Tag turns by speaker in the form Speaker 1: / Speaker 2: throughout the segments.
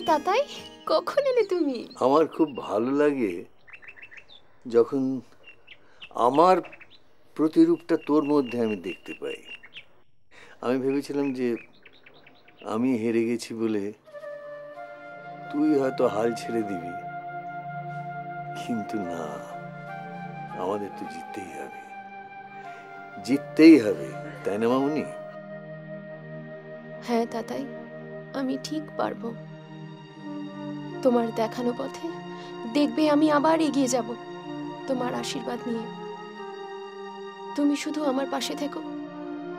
Speaker 1: আরে তাতাই? কখন এলে তুমি?
Speaker 2: আমার খুব ভালো লাগে যখন আমার প্রতিরূপটা তোর মধ্যে আমি দেখতে পাই। আমি ভেবেছিলাম যে আমি হেরে গেছি বলে তুই হয়তো হাল ছেড়ে দিবি। কিন্তু না আমাদের তো জিততেই হবে। জিততেই হবে তাই না মামুনি?
Speaker 1: হ্যাঁ তাতাই আমি ঠিক পারব। তোমার দেখানো পথে দেখবে আমি আবার এগিয়ে যাব তোমার আশীর্বাদ নিয়ে। তুমি শুধু আমার পাশে থেকো।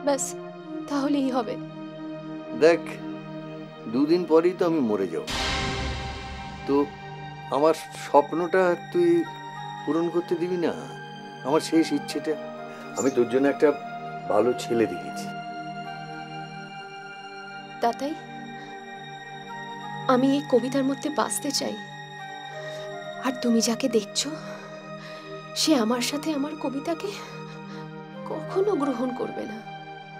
Speaker 1: ব্যাস তাহলেই হবে।
Speaker 2: দেখ দুদিন পরেই তো আমি মরে যাব। তো আমার স্বপ্নটা তুই পূরণ করতে দিবি না? আমার শেষ ইচ্ছেটা? আমি তোর জন্য একটা ভালো ছেলে দেখেছি।
Speaker 1: তাতাই আমি এই কবিতার মধ্যে বাঁচতে চাই। আর তুমি যাকে দেখছ, সে আমার সাথে আমার কবিতাকে কখনো গ্রহণ করবে না।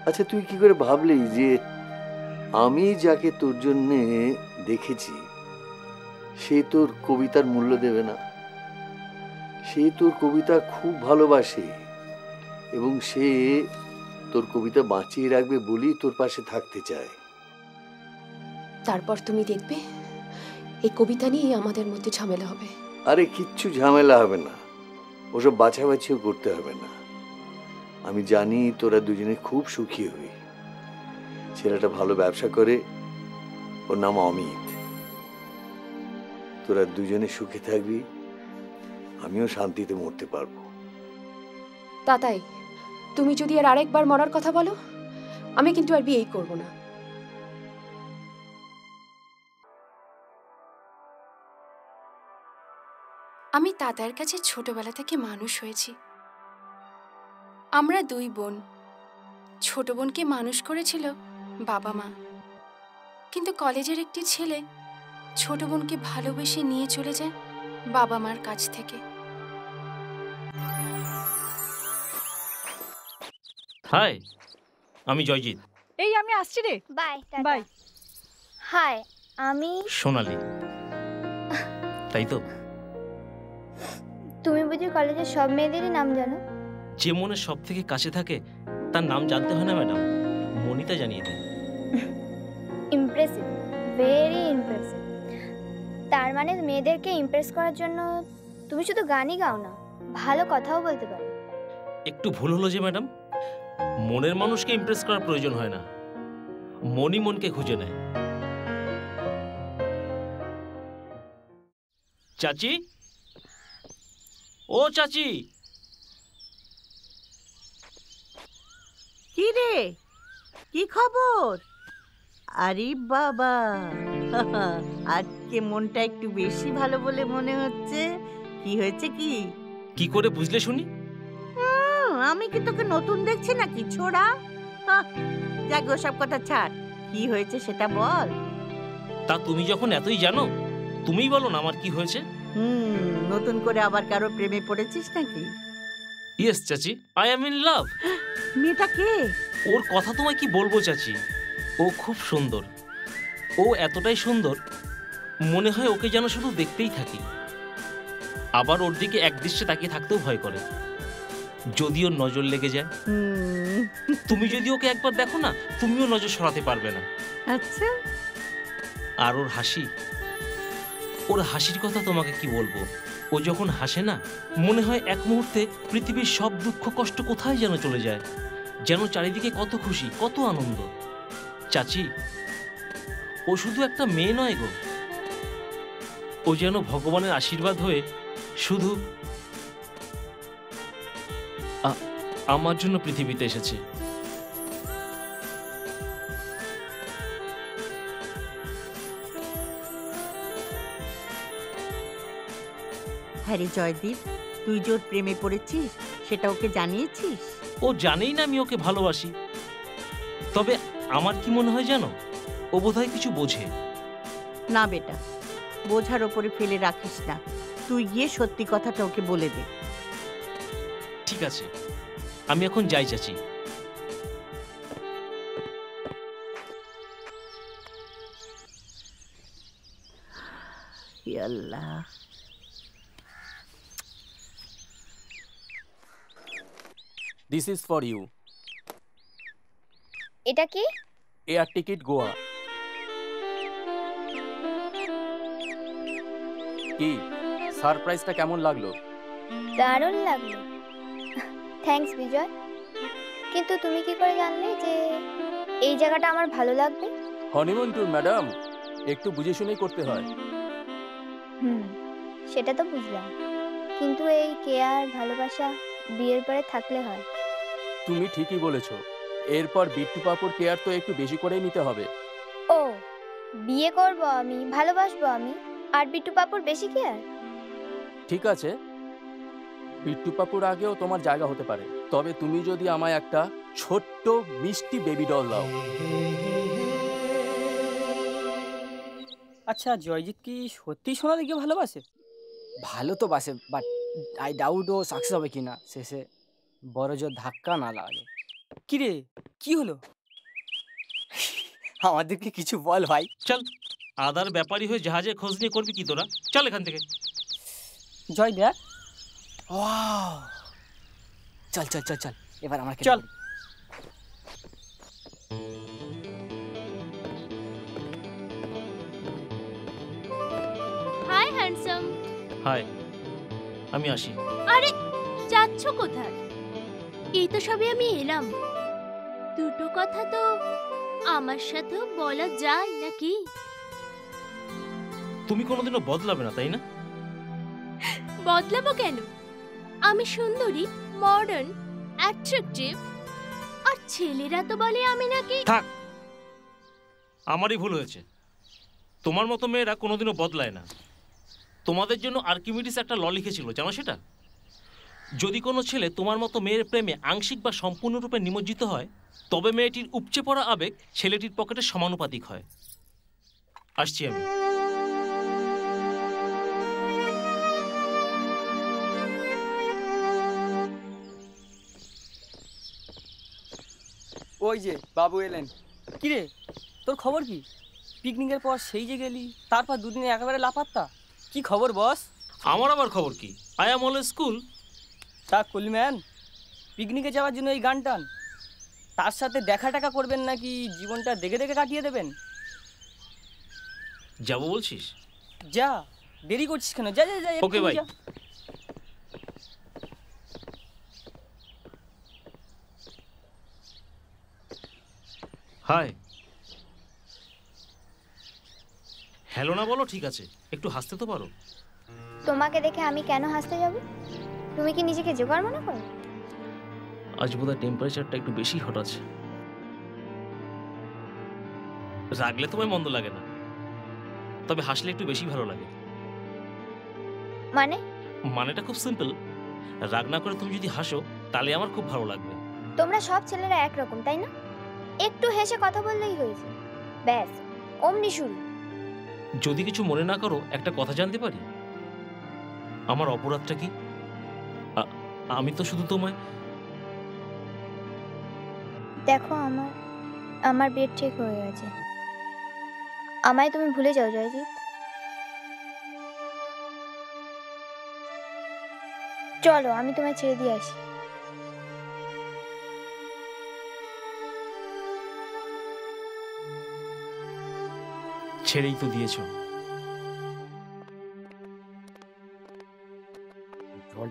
Speaker 2: আচ্ছা তুই কি করে ভাবলি যে আমি যাকে তোর জন্যে দেখেছি, সে তোর কবিতার মূল্য দেবে না? সে তোর কবিতা খুব ভালোবাসে এবং সে তোর কবিতা বাঁচিয়ে রাখবে বলেই তোর পাশে থাকতে চায়।
Speaker 1: তারপর তুমি দেখবে এই কবিতা নিয়ে আমাদের মধ্যে ঝামেলা হবে।
Speaker 2: আরে কিচ্ছু ঝামেলা হবে না। ওসব বাছাবাছিও করতে হবে না। আমি জানি তোরা দুজনে খুব সুখী হবি। ছেলেটা ভালো ব্যবসা করে ওর নাম অমিত। তোরা দুজনে সুখে থাকবি আমিও শান্তিতে মরতে পারব।
Speaker 1: তাতাই তুমি যদি আর আরেকবার মরার কথা বলো আমি কিন্তু আর বিয়েই করব না।
Speaker 3: আমি তাতার কাছে ছোটবেলা থেকে মানুষ হয়েছি। আমরা দুই বোন। ছোট বোনকে মানুষ করেছিল বাবা মা। কিন্তু কলেজের একটি ছেলে ছোট বোনকে ভালোবেসে নিয়ে চলে যায় বাবা মার কাছ থেকে।
Speaker 4: হাই আমি জয়জিৎ।
Speaker 5: এই আমি আসছি রে।
Speaker 6: Bye
Speaker 5: bye.
Speaker 6: হাই আমি
Speaker 4: সোনালি। তাই তো?
Speaker 6: তুমি বুঝি কলেজের সব মেয়েদেরই নাম জানো?
Speaker 4: যে মনে সব থেকে কাছে থাকে তার নাম জানতে হয় না ম্যাডাম। মনিতা জানিয়ে দেয়।
Speaker 6: ইমপ্রেসিভ ভেরি ইমপ্রেসিভ তার মানে মেয়েদেরকে ইমপ্রেস করার জন্য তুমি শুধু গানই গাও না ভালো কথাও বলতে পারো।
Speaker 4: একটু ভুল হলো যে ম্যাডাম মনের মানুষকে ইমপ্রেস করার প্রয়োজন হয় না। মনই মনকে খুঁজে নেয়। চাচি? ও চাচি।
Speaker 5: কি রে? কি খবর? আরে বাবা আজকে মনটা একটু বেশি ভালো বলে মনে হচ্ছে। কি হয়েছে কি?
Speaker 4: কি করে বুঝলে শুনি?
Speaker 5: আমি কি তোকে নতুন দেখছি না নাকি ছোড়া? যাক ওসব কথা ছাড়। কি হয়েছে সেটা বল।
Speaker 4: তা তুমি যখন এতই জানো তুমিই বলো না আমার কি হয়েছে।
Speaker 5: হুম নতুন করে আবার কারও প্রেমে পড়েছিস নাকি?
Speaker 4: ইয়েস চাচি। আই এম ইন লাভ
Speaker 5: মেয়েটা কে?
Speaker 4: ওর কথা তোমায় কি বলব চাচি? ও খুব সুন্দর। ও এতটাই সুন্দর মনে হয় ওকে যেন শুধু দেখতেই থাকি। আবার ওর দিকে একদৃষ্টে তাকিয়ে থাকতেও ভয় করে। যদি ওর নজর লেগে যায়। তুমি যদি ওকে একবার দেখো না তুমিও নজর সরাতে পারবে না।
Speaker 5: আচ্ছা।
Speaker 4: আর ওর হাসি ওর হাসির কথা তোমাকে কি বলব? ও যখন হাসে না, মনে হয় এক মুহূর্তে পৃথিবীর সব দুঃখ কষ্ট কোথায় যেন চলে যায়? যেন চারিদিকে কত খুশি, কত আনন্দ। চাচি, ও শুধু একটা মেয়ে নয় গো। ও যেন ভগবানের আশীর্বাদ হয়ে শুধু আমার জন্য পৃথিবীতে এসেছে।
Speaker 5: হ্যাঁ রে জয়দীপ তুই জোর প্রেমে পড়েছিস সেটা ওকে জানিয়েছিস?
Speaker 4: ও জানেই না আমি ওকে ভালোবাসি। তবে আমার কি মনে হয় জানো? ও বোধহয় কিছু বোঝে।
Speaker 5: না বেটা বোঝার ওপরে ফেলে রাখিস না। তুই গিয়ে সত্যি কথাটা ওকে বলে দে।
Speaker 4: ঠিক আছে আমি এখন যাই চাচি।
Speaker 5: আল্লাহ
Speaker 7: দিস ইজ ফর ইউ
Speaker 6: এটা কি?
Speaker 7: এয়ার টিকিট গোয়া কি? সারপ্রাইজটা কেমন লাগল?
Speaker 6: দারুণ লাগল। থ্যাঙ্কস বিজয়। কিন্তু তুমি কি করে জানলে যে এই জায়গাটা আমার ভালো লাগবে?
Speaker 7: হনিমুন ট্যুর ম্যাডাম একটু বুঝে শুনেই করতে হয়।
Speaker 6: হুম সেটা তো বুঝলাম। কিন্তু এই কেয়ার ভালোবাসা বিয়ের পরে থাকলে হয়।
Speaker 7: তুমি ঠিকই বলেছ। এরপর বিট্টু পাপুর কেয়ার তো একটু বেশি করেই নিতে হবে।
Speaker 6: ও বিয়ে করব আমি ভালোবাসবো আমি আর বিট্টু পাপুর বেশি কেয়ার
Speaker 7: ঠিক আছে। বিট্টু পাপুর আগেও তোমার জায়গা হতে পারে। তবে তুমি যদি আমায় একটা ছোট্ট মিষ্টি বেবি ডল দাও।
Speaker 8: আচ্ছা জয়জিৎ কি সত্যি সোনালিকে ভালোবাসে?
Speaker 9: ভালো তো বাসে বাট আই ডাউট ও সাকসেস হবে কিনা শেষে। বড় জোর ধাক্কা না লাগে।
Speaker 8: কি রে কি হলো?
Speaker 9: আমাদেরকে কিছু বল ভাই।
Speaker 4: চল আদার ব্যাপারী হয়ে জাহাজে খোঁজ নিয়ে করবি কি তোরা? চল এখান থেকে।
Speaker 8: জয় দেখ।
Speaker 9: ওয়াও। চল চল চল চল এবার আমার
Speaker 8: চল।
Speaker 10: High handsome.
Speaker 4: হাই আমি আসি।
Speaker 10: আরে যাচ্ছ কোথায়? এই তো সবে আমি এলাম। দুটো কথা তো আমার সাথেও বলা যায় নাকি?
Speaker 4: তুমি কোনোদিনও বদলাবে না তাই না?
Speaker 10: বদলাবো কেন? আমি সুন্দরী মডার্ন অ্যাট্রাকটিভ আর ছেলেরা তো বলে আমি নাকি
Speaker 4: থাক আমারই ভুল হয়েছে। তোমার মতো মেয়েরা কোনোদিনও বদলায় না। তোমাদের জন্য আর্কিমিডিস একটা ল লিখেছিল জানো সেটা? যদি কোনো ছেলে তোমার মতো মেয়ের প্রেমে আংশিক বা সম্পূর্ণরূপে নিমজ্জিত হয় তবে মেয়েটির উপচে পড়া আবেগ ছেলেটির পকেটে সমানুপাতিক হয়। আসছি আমি।
Speaker 8: ওই যে বাবু এলেন। কি রে তোর খবর কি? পিকনিকের পর সেই যে গেলি তারপর দুদিনে একেবারে লাপাত্তা? কি খবর বস?
Speaker 4: আমার আবার খবর কি? আই এম অল স্কুল
Speaker 8: তা কুলম্যান পিকনিকে যাওয়ার জন্য এই গান টান তার সাথে দেখা টাকা করবেন নাকি জীবনটা দেখে দেখে কাটিয়ে দেবেন?
Speaker 4: যাব বলছিস?
Speaker 8: যা দেরি করছিস কেন? যা যা যা
Speaker 4: ওকে ভাই। হাই। হ্যালো না বলো ঠিক আছে। একটু হাসতে তো পারো।
Speaker 6: তোমাকে দেখে আমি কেন হাসতে যাব? তুমি কি নিজেকে জোগাড় মনে করো?
Speaker 4: আজ বোধহয় টেম্পারেচারটা একটু বেশি হট আছে। রাগলে তোমায় মন্দ লাগে না। তবে হাসলে একটু বেশি ভালো লাগে।
Speaker 6: মানে?
Speaker 4: মানেটা খুব সিম্পল রাগ না করে তুমি যদি হাসো তাহলে আমার খুব ভালো লাগবে।
Speaker 6: তোমরা সব ছেলেরা একরকম তাই না? একটু হেসে কথা বললেই হয়েছে। ব্যাস অমনি শুরু।
Speaker 4: যদি কিছু মনে না করো একটা কথা জানতে পারি? আমার অপরাধটা কি? আমি তো শুধু তোমায়
Speaker 6: দেখো আমার আমার বিয়ে ঠিক হয়ে গেছে। আমায় তুমি ভুলে যাও জয়জিৎ। চলো আমি তোমায় ছেড়ে দিয়ে আসি।
Speaker 4: ছেড়েই তো দিয়েছ।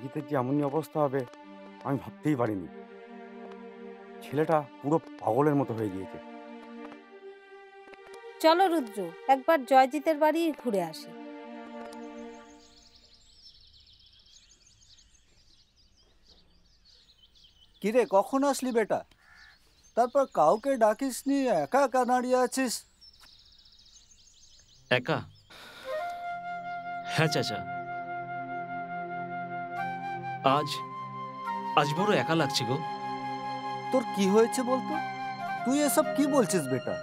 Speaker 11: জয়জিতের যে এমনই অবস্থা হবে আমি ভাবতেই পারিনি। ছেলেটা পুরো পাগলের মতো হয়ে গিয়েছে।
Speaker 12: চলো রুদ্র একবার জয়জিতের বাড়ি ঘুরে আসি।
Speaker 13: কিরে কখন আসলি বেটা? তারপর কাউকে ডাকিসনি একা একা দাঁড়িয়ে আছিস?
Speaker 4: একা? হ্যাঁ চাচা। আজ আজ বড় একা লাগছে গো।
Speaker 13: তোর কি হয়েছে বলতো? তুই এসব কি বলছিস বেটা?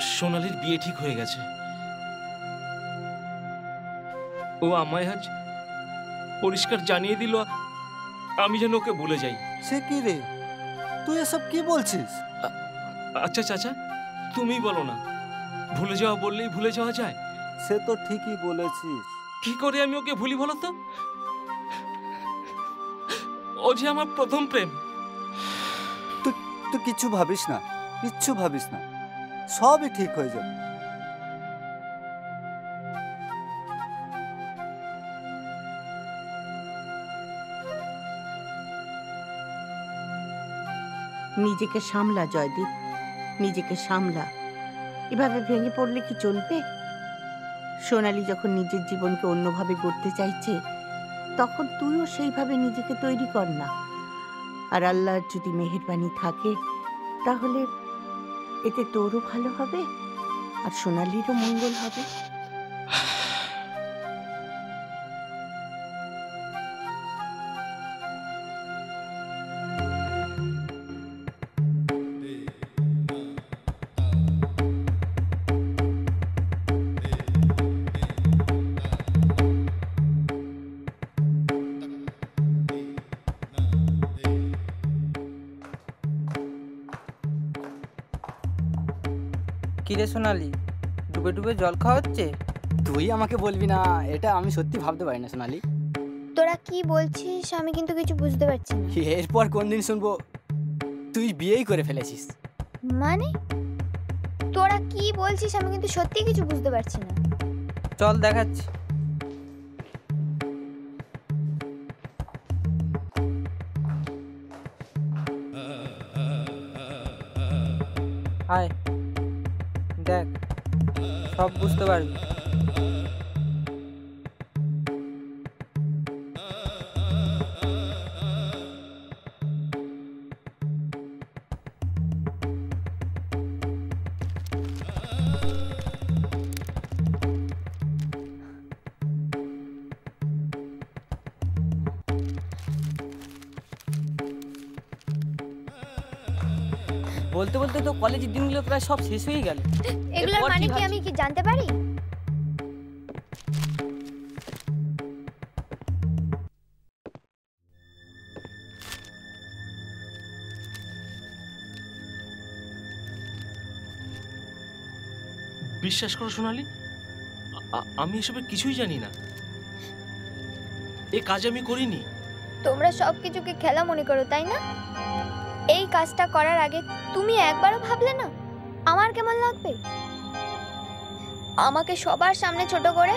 Speaker 4: সোনালির বিয়ে ঠিক হয়ে গেছে। ও আমায় আজ পরিষ্কার জানিয়ে দিল আমি যেন ওকে ভুলে যাই।
Speaker 13: সে কি রে? তুই এসব কি বলছিস?
Speaker 4: আচ্ছা চাচা তুমি বলো না। ভুলে যাওয়া বললেই ভুলে যাওয়া যায়।
Speaker 13: সে তো ঠিকই বলেছিস।
Speaker 4: কি করে আমি ওকে ভুলি বলো তো? ও যে আমার প্রথম প্রেম।
Speaker 13: তুই কিচ্ছু ভাবিস না কিচ্ছু ভাবিস না। সবই ঠিক হয়ে যাবে।
Speaker 5: নিজেকে সামলা জয়দীপ। নিজেকে সামলা। এভাবে ভেঙে পড়লে কি চলবে? সোনালি যখন নিজের জীবনকে অন্যভাবে গড়তে চাইছে, তখন তুইও সেইভাবে নিজেকে তৈরি কর না। আর আল্লাহর যদি মেহেরবানি থাকে, তাহলে এতে তোরও ভালো হবে আর সোনালিরও মঙ্গল হবে।
Speaker 8: কিরে সোনালি ডুবে ডুবে জল খাওয়া হচ্ছে?
Speaker 9: তুই আমাকে বলবি না এটা আমি সত্যি ভাবতে পারি না সোনালি।
Speaker 6: তোরা কি বলছিস? আমি কিন্তু কিছু বুঝতে পারছি না।
Speaker 9: এরপর কোন দিন শুনব? তুই বিয়েই করে ফেলেছিস।
Speaker 6: মানে? তোরা কি বলছিস? আমি কিন্তু সত্যি কিছু বুঝতে পারছি না।
Speaker 8: চল দেখাচ্ছি। দেখ সব বুঝতে পারবি। বলতে তো কলেজের দিনগুলো প্রায় সব শেষ হয়ে গেল।
Speaker 6: এগুলোর মানে কি আমি কি জানতে পারি?
Speaker 4: বিশ্বাস করো সোনালি আমি এসবের কিছুই জানি না। এ কাজ আমি করিনি।
Speaker 6: তোমরা সবকিছুকে খেলা মনে করো তাই না? এই কাজটা করার আগে তুমি একবারও ভাবলে না? আমার কেমন লাগবে? আমাকে সবার সামনে ছোট করে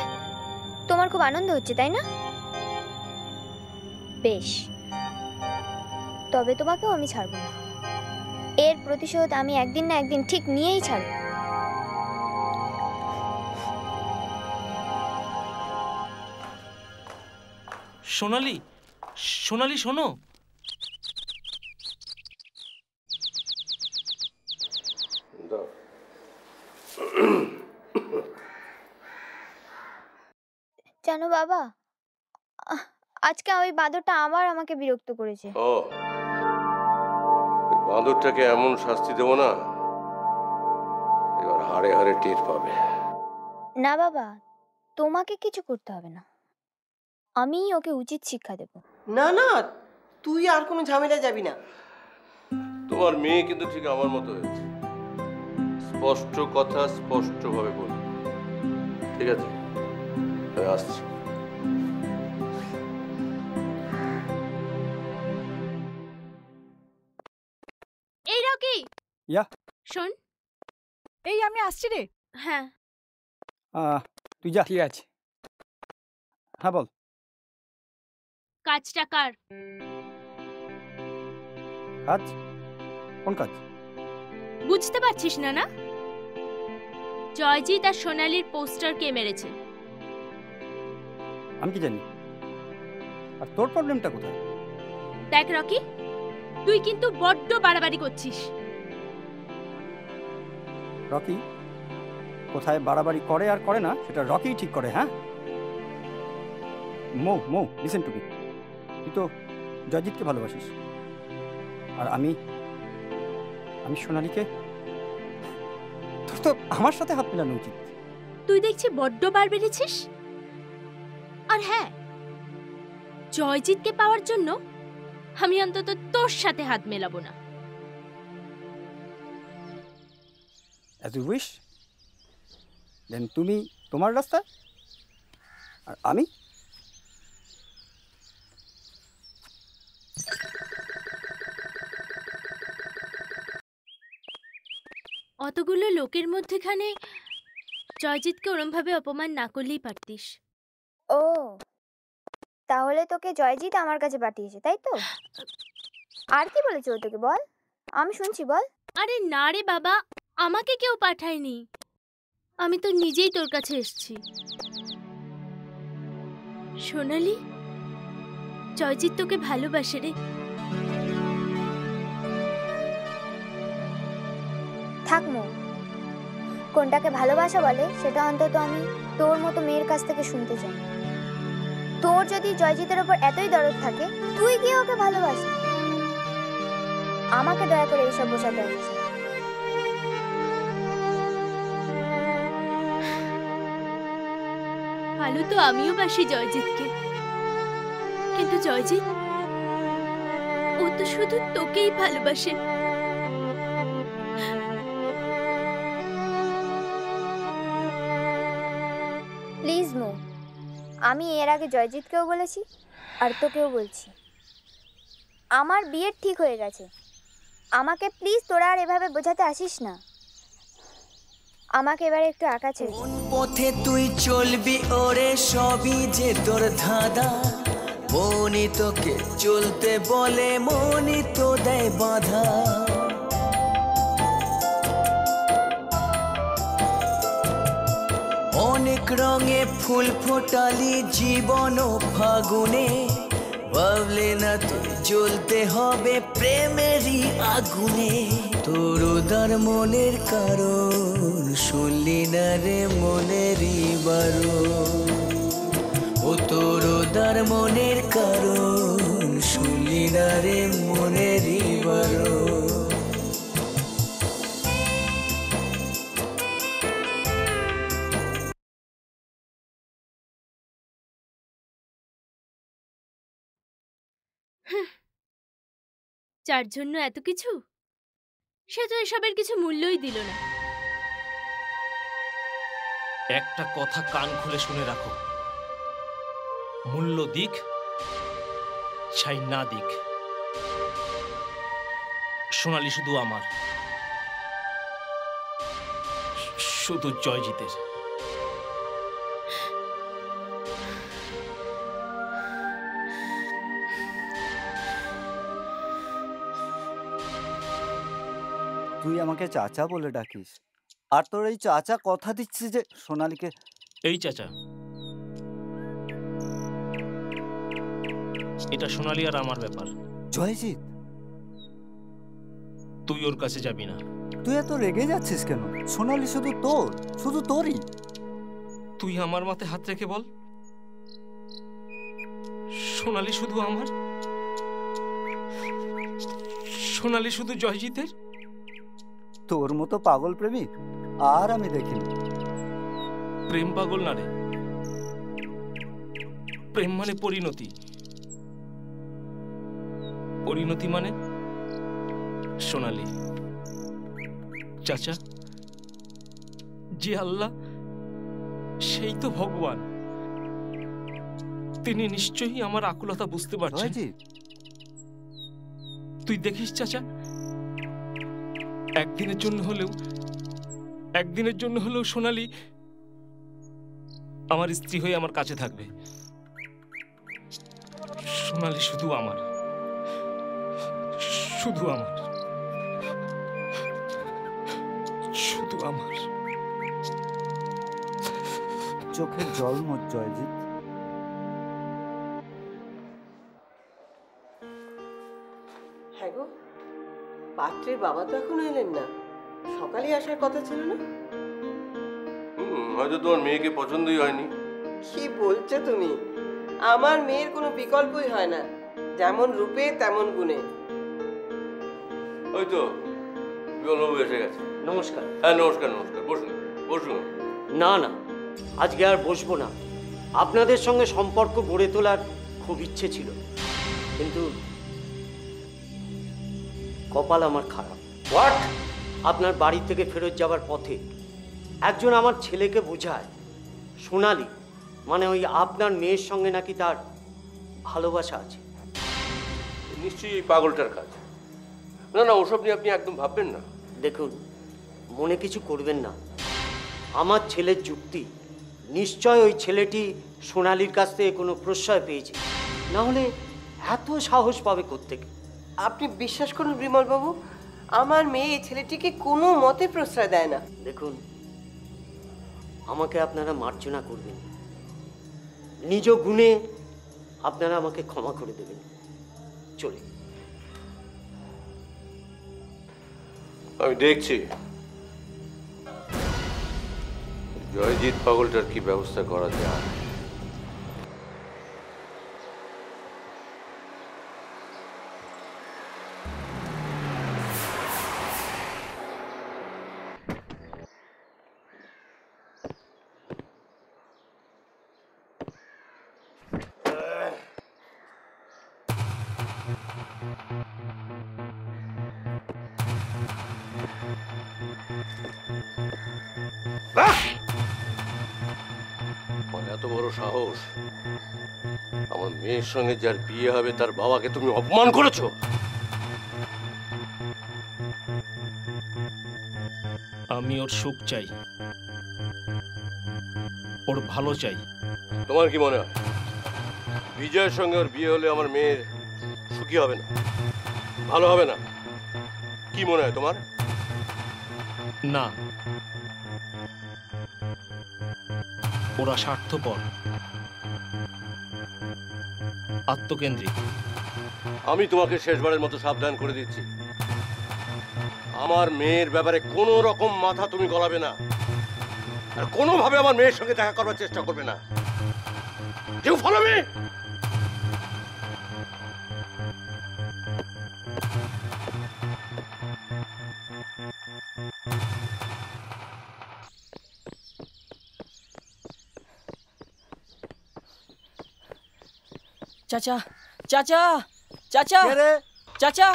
Speaker 6: তোমার খুব আনন্দ হচ্ছে, তাই না? বেশ। তবে তোমাকেও আমি ছাড়বো না। এর প্রতিশোধ আমি একদিন না একদিন ঠিক নিয়েই ছাড়বো।
Speaker 4: সোনালি সোনালি শোনো।
Speaker 6: জানো বাবা? আজকে ওই বাঁদরটা আবার আমাকে বিরক্ত করেছে।
Speaker 14: ও বাঁদরটাকে এমন শাস্তি দেবো না এবার হাড়ে হাড়ে টের পাবে।
Speaker 6: না বাবা তোমাকে কিছু করতে হবে না। আমি ওকে উচিত শিক্ষা দেব।
Speaker 15: না না তুই আর কোনো ঝামেলা যাবি না।
Speaker 14: তোমার মেয়ে কিন্তু ঠিক আমার মতো হয়েছে। স্পষ্ট কথা স্পষ্টভাবে বলবে। ঠিক আছে? আমি আসছি।
Speaker 16: ইয়া
Speaker 10: শোন।
Speaker 17: এই আমি আসছি রে।
Speaker 10: হ্যাঁ।
Speaker 16: আহ, তুই যা। ঠিক আছে। হ্যাঁ বল।
Speaker 10: কাজটা কার?
Speaker 16: কাজ? কোন কাজ?
Speaker 10: বুঝতে পারছিস না না? জয়জিৎ আর সোনালির পোস্টার কে মেরেছে?
Speaker 16: আমি কি জানি? আর তোর প্রবলেমটা কোথায়?
Speaker 10: দেখ রকি তুই কিন্তু বড্ড বাড়াবাড়ি করছিস।
Speaker 16: রকি? কোথায় বাড়াবাড়ি করে আর করে না, সেটা রকিই ঠিক করে হ্যাঁ? মো মো লিসেন টু মি তুই তো জয়জিৎকে ভালোবাসিস। আর আমি আমি সোনালীকে? তোর তো আমার সাথে হাত মেলানো উচিত।
Speaker 10: তুই দেখছি বড্ড বার বেড়েছিস আর হ্যাঁ জয়জিৎকে পাওয়ার জন্য আমি অন্তত তোর সাথে হাত মেলাবো না।
Speaker 16: অ্যাজ ইউ উইশ দেন তুমি তোমার রাস্তায় আর আমি?
Speaker 10: অতগুলো লোকের মধ্যেখানে জয়জিৎকে ওরমভাবে অপমান না করলেই পারতিস।
Speaker 6: ও তাহলে তোকে জয়জিৎ আমার কাছে পাঠিয়েছে তাই তো? আর কি বলেছে ও তোকে? বল। আমি শুনছি বল।
Speaker 10: আরে না রে বাবা আমাকে কেউ পাঠায়নি। আমি তো নিজেই তোর কাছে এসছি। সোনালি, জয়জিৎ তোকে ভালোবাসে রে।
Speaker 6: থাক মো, কোনটাকে ভালোবাসা বলে সেটা অন্তত আমি তোর মতো মেয়ের কাছ থেকে শুনতে চাই। তোর যদি জয়জিতের ওপর এতই দরদ থাকে, তুই কি ওকে ভালোবাসি। আমাকে দয়া করে এইসব বোঝাতে আসিস না।
Speaker 10: ভালো তো, আমিও বাসি জয়জিৎকে। কিন্তু জয়জিৎ, ও তো শুধু তোকেই ভালোবাসে।
Speaker 6: প্লিজ মো, আমি এর আগে জয়জিৎকেও বলেছি আর তোকেও বলছি। আমার বিয়ে ঠিক হয়ে গেছে। আমাকে প্লিজ তোরা আর এভাবে বোঝাতে আসিস না। আমাকে এবারে একটু আঁকা দে।
Speaker 18: পথে তুই চলবি ওরে সবই যে তোর ধাঁধা? মনি তোকে চলতে বলে মনি তো দেয় বাধা। অনেক রঙে ফুল ফোটালি জীবন ফাগুনে। ভাবলে না তুই চলতে হবে প্রেমেরই আগুনে। তোর উদার মনের কারণ, শুনলি না রে মনেরই বারো ও তোর উদার মনের কারণ, শুনলি না রে মনেরই বারো
Speaker 10: যার জন্য এত কিছু? সে তো এসবের কিছু মূল্যই দিল না।
Speaker 4: একটা কথা কান খুলে শুনে রাখো। মূল্য দিক, চাই না দিক। সোনালি শুধু আমার। শুধু জয়জিতের।
Speaker 13: তুই আমাকে চাচা বলে ডাকিস। আর তোর এই চাচা কথা দিচ্ছিস যে সোনালীকে।
Speaker 4: এই চাচা। এটা সোনালি আর আমার ব্যাপার।
Speaker 13: জয়জিৎ!
Speaker 4: তুই ওর কাছে যাবি না।
Speaker 13: তুই এত রেগে যাচ্ছিস কেন? সোনালী শুধু তোর শুধু তোরই।
Speaker 4: তুই আমার মাথায় হাত রেখে বল। সোনালি শুধু আমার? সোনালি শুধু জয়জিতের?
Speaker 13: তোর মতো পাগল প্রেমিক আর আমি দেখিনি।
Speaker 4: প্রেম পাগল না রে। প্রেম মানে পরিণতি। পরিণতি মানে সোনালি। চাচা যে আল্লাহ সেই তো ভগবান। তিনি নিশ্চয়ই আমার আকুলতা বুঝতে পারছেন। তুই দেখিস চাচা
Speaker 19: একদিনের জন্য হলেও, একদিনের জন্য হলেও সোনালি আমার স্ত্রী হয়ে আমার কাছে থাকবে। সোনালি শুধু আমার। শুধু আমার। শুধু আমার।
Speaker 13: চোখের জল মোট
Speaker 15: পাত্রের বাবা তো এখনও এলেন না। সকালেই আসার কথা ছিল না?
Speaker 14: হুম, হয়তো তোমার মেয়েকে পছন্দই হয়নি।
Speaker 15: কি বলছো তুমি? আমার মেয়ের কোনো বিকল্পই হয় না। যেমন রূপে তেমন গুণে।
Speaker 14: ওই তো বিমলবাবু এসে গেছে।
Speaker 20: নমস্কার।
Speaker 14: হ্যাঁ নমস্কার নমস্কার। বসুন বসুন।
Speaker 20: না না আজকে আর বসবো না। আপনাদের সঙ্গে সম্পর্ক গড়ে তোলার খুব ইচ্ছে ছিল। কিন্তু কপাল আমার খারাপ। হোয়াট আপনার বাড়ি থেকে ফেরত যাওয়ার পথে একজন আমার ছেলেকে বোঝায় সোনালি মানে ওই আপনার মেয়ের সঙ্গে নাকি তার ভালোবাসা আছে।
Speaker 14: নিশ্চয়ই এই পাগলটার কাজ। না না ওসব নিয়ে আপনি একদম ভাববেন না।
Speaker 20: দেখুন মনে কিছু করবেন না। আমার ছেলের যুক্তি নিশ্চয় ওই ছেলেটি সোনালির কাছ থেকে কোনো প্রশ্রয় পেয়েছে। না হলে এত সাহস পাবে কোত্থেকে?
Speaker 15: আপনি বিশ্বাস করুন বিমল বাবু আমার মেয়ে এই ছেলেটিকে কোনো মতে প্রশ্রয় দেয় না।
Speaker 20: দেখুন আমাকে আপনারা মার্জনা করবেন। নিজ গুণে আপনারা আমাকে ক্ষমা করে দেবেন। চলে।
Speaker 14: আমি দেখছি। জয়জিৎ পাগলটার কি ব্যবস্থা করা যায়? মানে এত বড় সাহস? আমার মেয়ের সঙ্গে যার বিয়ে হবে তার বাবাকে তুমি অপমান করেছ?
Speaker 19: আমি ওর সুখ চাই। ওর ভালো চাই।
Speaker 14: তোমার কি মনে হয়? বিজয়ের সঙ্গে ওর বিয়ে হলে আমার মেয়ের সুখী হবে না? ভালো হবে না? কি মনে হয় তোমার?
Speaker 19: না। ওরা স্বার্থপর। আত্মকেন্দ্রিক।
Speaker 14: আমি তোমাকে শেষবারের মতো সাবধান করে দিচ্ছি। আমার মেয়ের ব্যাপারে কোনো রকম মাথা তুমি গলাবে না। আর কোনোভাবে আমার মেয়ের সঙ্গে দেখা করবার চেষ্টা করবে না। কেউ ফলো মি
Speaker 8: চাচা চাচা চাচা। রে? চাচা।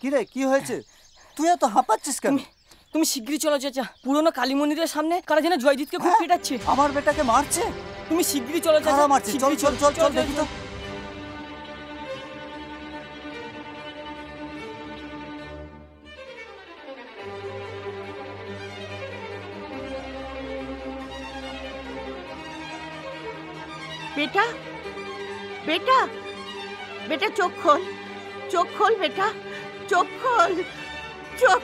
Speaker 13: কি রে কি হয়েছে? তুই এত হাঁপাচ্ছিস কেন?
Speaker 8: তুমি শিগগিরই চলো চাচা। পুরনো কালী মন্দিরের সামনে কারা যেন জয়জিৎকে খুব পেটাচ্ছে।
Speaker 13: আমার বেটাকে মারছে?
Speaker 8: তুমি শিগগিরই চলো চাচা।
Speaker 13: মারছে? চল, চল, চল, চল, দেখি তো।
Speaker 5: বেটা বেটা চোখ খোল চোখ খোল বেটা চোখ খোল চোখ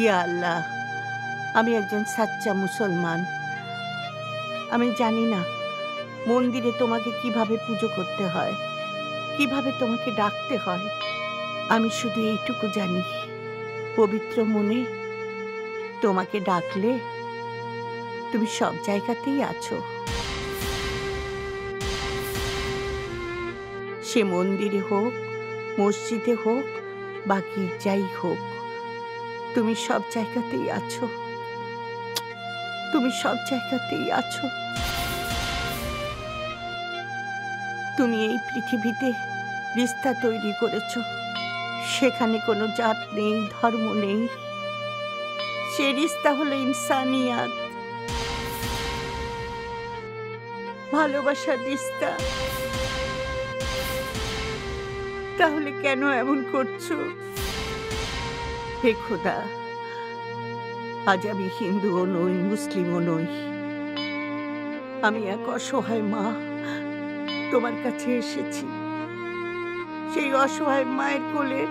Speaker 5: ইয়া আল্লাহ আমি একজন সাচ্চা মুসলমান। আমি জানি না, মন্দিরে তোমাকে কীভাবে পুজো করতে হয়, কীভাবে তোমাকে ডাকতে হয়। আমি শুধু এইটুকু জানি, পবিত্র মনে তোমাকে ডাকলে তুমি সব জায়গাতেই আছো। সে মন্দিরে হোক, মসজিদে হোক বা গির্জাই হোক, তুমি সব জায়গাতেই আছো। তুমি সব জায়গাতেই আছো। তুমি এই পৃথিবীতে রিস্তা তৈরি করেছ। সেখানে কোনো জাত নেই, ধর্ম নেই। সে রিস্তা হলো ইনসানিয়াত। ভালোবাসার রিস্তা। তাহলে কেন এমন করছ? হে খোদা আজ আমি হিন্দুও নই, মুসলিমও নই। আমি এক অসহায় মা, তোমার কাছে এসেছি। সেই অসহায় মায়ের কোলে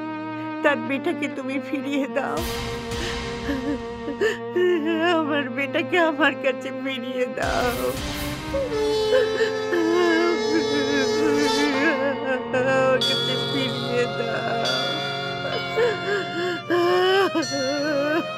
Speaker 5: তার বেটাকে তুমি ফিরিয়ে দাও। আমার বেটাকে আমার কাছে ফিরিয়ে দাও। ফিরিয়ে
Speaker 21: দাও।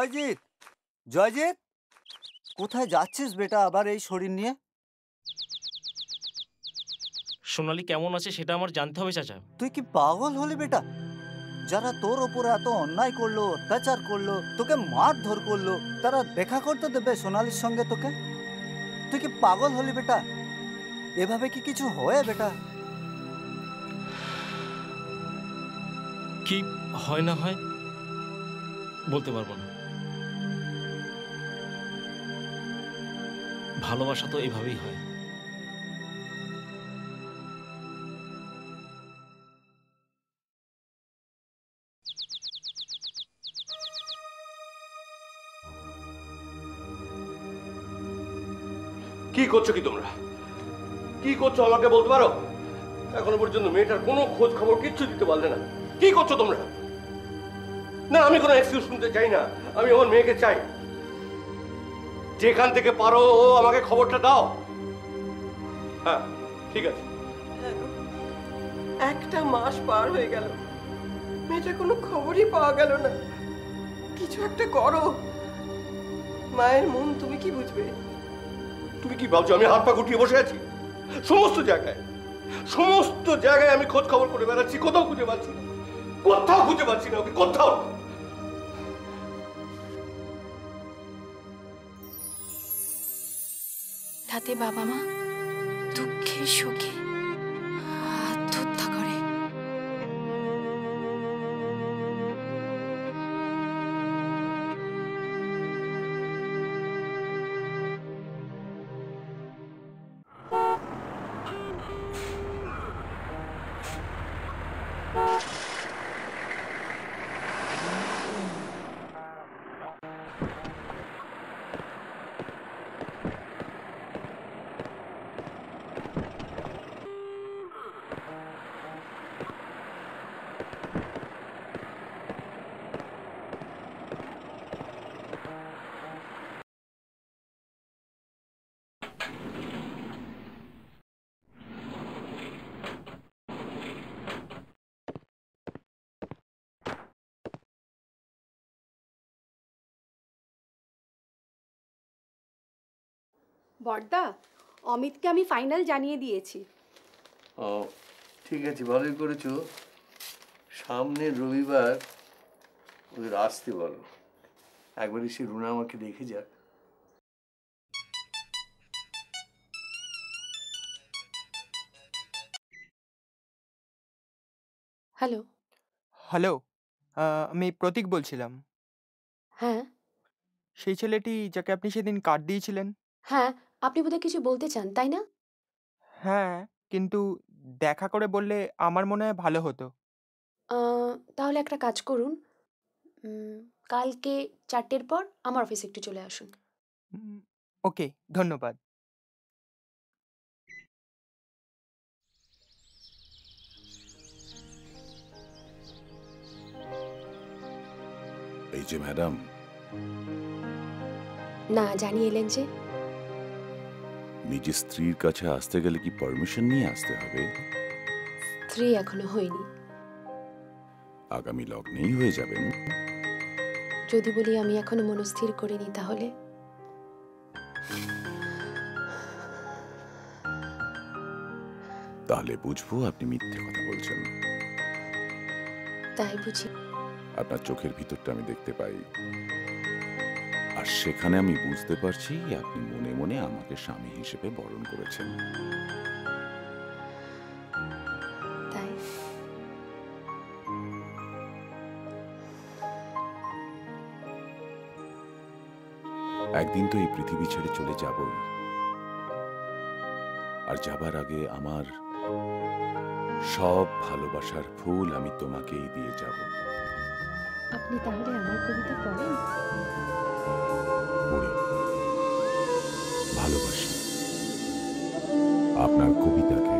Speaker 21: জয়জিৎ জয়জিৎ কোথায় যাচ্ছিস বেটা আবার এই শরীর নিয়ে?
Speaker 4: সোনালি কেমন আছে সেটা আমার জানতে হবে চাচা।
Speaker 21: তুই কি পাগল হলি বেটা? যারা তোর ওপর এত অন্যায় করল অত্যাচার করল তোকে মারধর করল তারা দেখা করতে দেবে সোনালির সঙ্গে তোকে? তুই কি পাগল হলি বেটা? এভাবে কি কিছু হয় বেটা?
Speaker 4: কি হয় না হয় বলতে পারব না। ভালোবাসা তো এভাবেই হয়।
Speaker 14: কি করছ কি তোমরা? কি করছ আমাকে বলতে পারো? এখনও পর্যন্ত মেয়েটার কোনো খোঁজ খবর কিচ্ছু দিতে পারলে না। কি করছ তোমরা? না, আমি কোনো এক্সকিউজ শুনতে চাই না। আমি আমার মেয়েকে চাই। যেখান থেকে পারো ও আমাকে খবরটা দাও। হ্যাঁ ঠিক আছে।
Speaker 15: একটা মাস পার হয়ে গেল। মেয়েটা কোনো খবরই পাওয়া গেল না। কিছু একটা করো। মায়ের মন তুমি কি বুঝবে?
Speaker 14: তুমি কি ভাবছ আমি হাত পা গুটিয়ে বসে আছি? সমস্ত জায়গায় সমস্ত জায়গায় আমি খোঁজ খবর করে বেড়াচ্ছি কোথাও খুঁজে পাচ্ছি কোথাও খুঁজে পাচ্ছি না ওকে কোথাও
Speaker 1: তাতে বাবা মা দুঃখে সুখে
Speaker 22: বর্দা অমিতকে আমি ফাইনাল জানিয়ে দিয়েছি।
Speaker 2: ও ঠিক আছে ভালোই করেছ। সামনের রবিবার ওদের আসতে বলো। একবার এসে রুনা আমাকে দেখে যাক।
Speaker 1: হ্যালো
Speaker 23: হ্যালো আমি প্রতীক বলছিলাম।
Speaker 1: হ্যাঁ।
Speaker 23: সেই ছেলেটি যাকে আপনি সেদিন কার্ড দিয়েছিলেন?
Speaker 1: হ্যাঁ আপনি বোধহয় কিছু বলতে চান তাই না?
Speaker 23: হ্যাঁ কিন্তু দেখা করে বললে আমার মনে হয় ভালো হতো।
Speaker 1: আহ, তাহলে একটা কাজ করুন। উম, কালকে চারটের পর আমার অফিসে একটু চলে আসুন।
Speaker 23: ওকে ধন্যবাদ।
Speaker 24: এই যে ম্যাডাম।
Speaker 1: না জানিয়ে এলেন যে
Speaker 24: নিজের স্ত্রীর কাছে আসতে গেলে কি পারমিশন নিয়ে আসতে হবে?
Speaker 1: স্ত্রী এখনও হয়নি।
Speaker 24: আগামী লগ্নেই হয়ে যাবেন।
Speaker 1: যদি বলি আমি এখনও মনস্থির করিনি তাহলে?
Speaker 24: তাহলে বুঝব আপনি মিথ্যে কথা বলছেন।
Speaker 1: তাই বুঝি।
Speaker 24: আপনার চোখের ভিতরটা আমি দেখতে পাই। আর সেখানে আমি বুঝতে পারছি আপনি মনে মনে আমাকে স্বামী হিসেবে বরণ করেছেন। একদিন তো এই পৃথিবী ছেড়ে চলে যাবই। আর যাবার আগে আমার সব ভালোবাসার ফুল আমি তোমাকেই দিয়ে যাব।
Speaker 1: আপনি তাহলে আমার কবিতা পড়েন?
Speaker 24: পড়ি ভালোবাসি। আপনার কবিতাকে।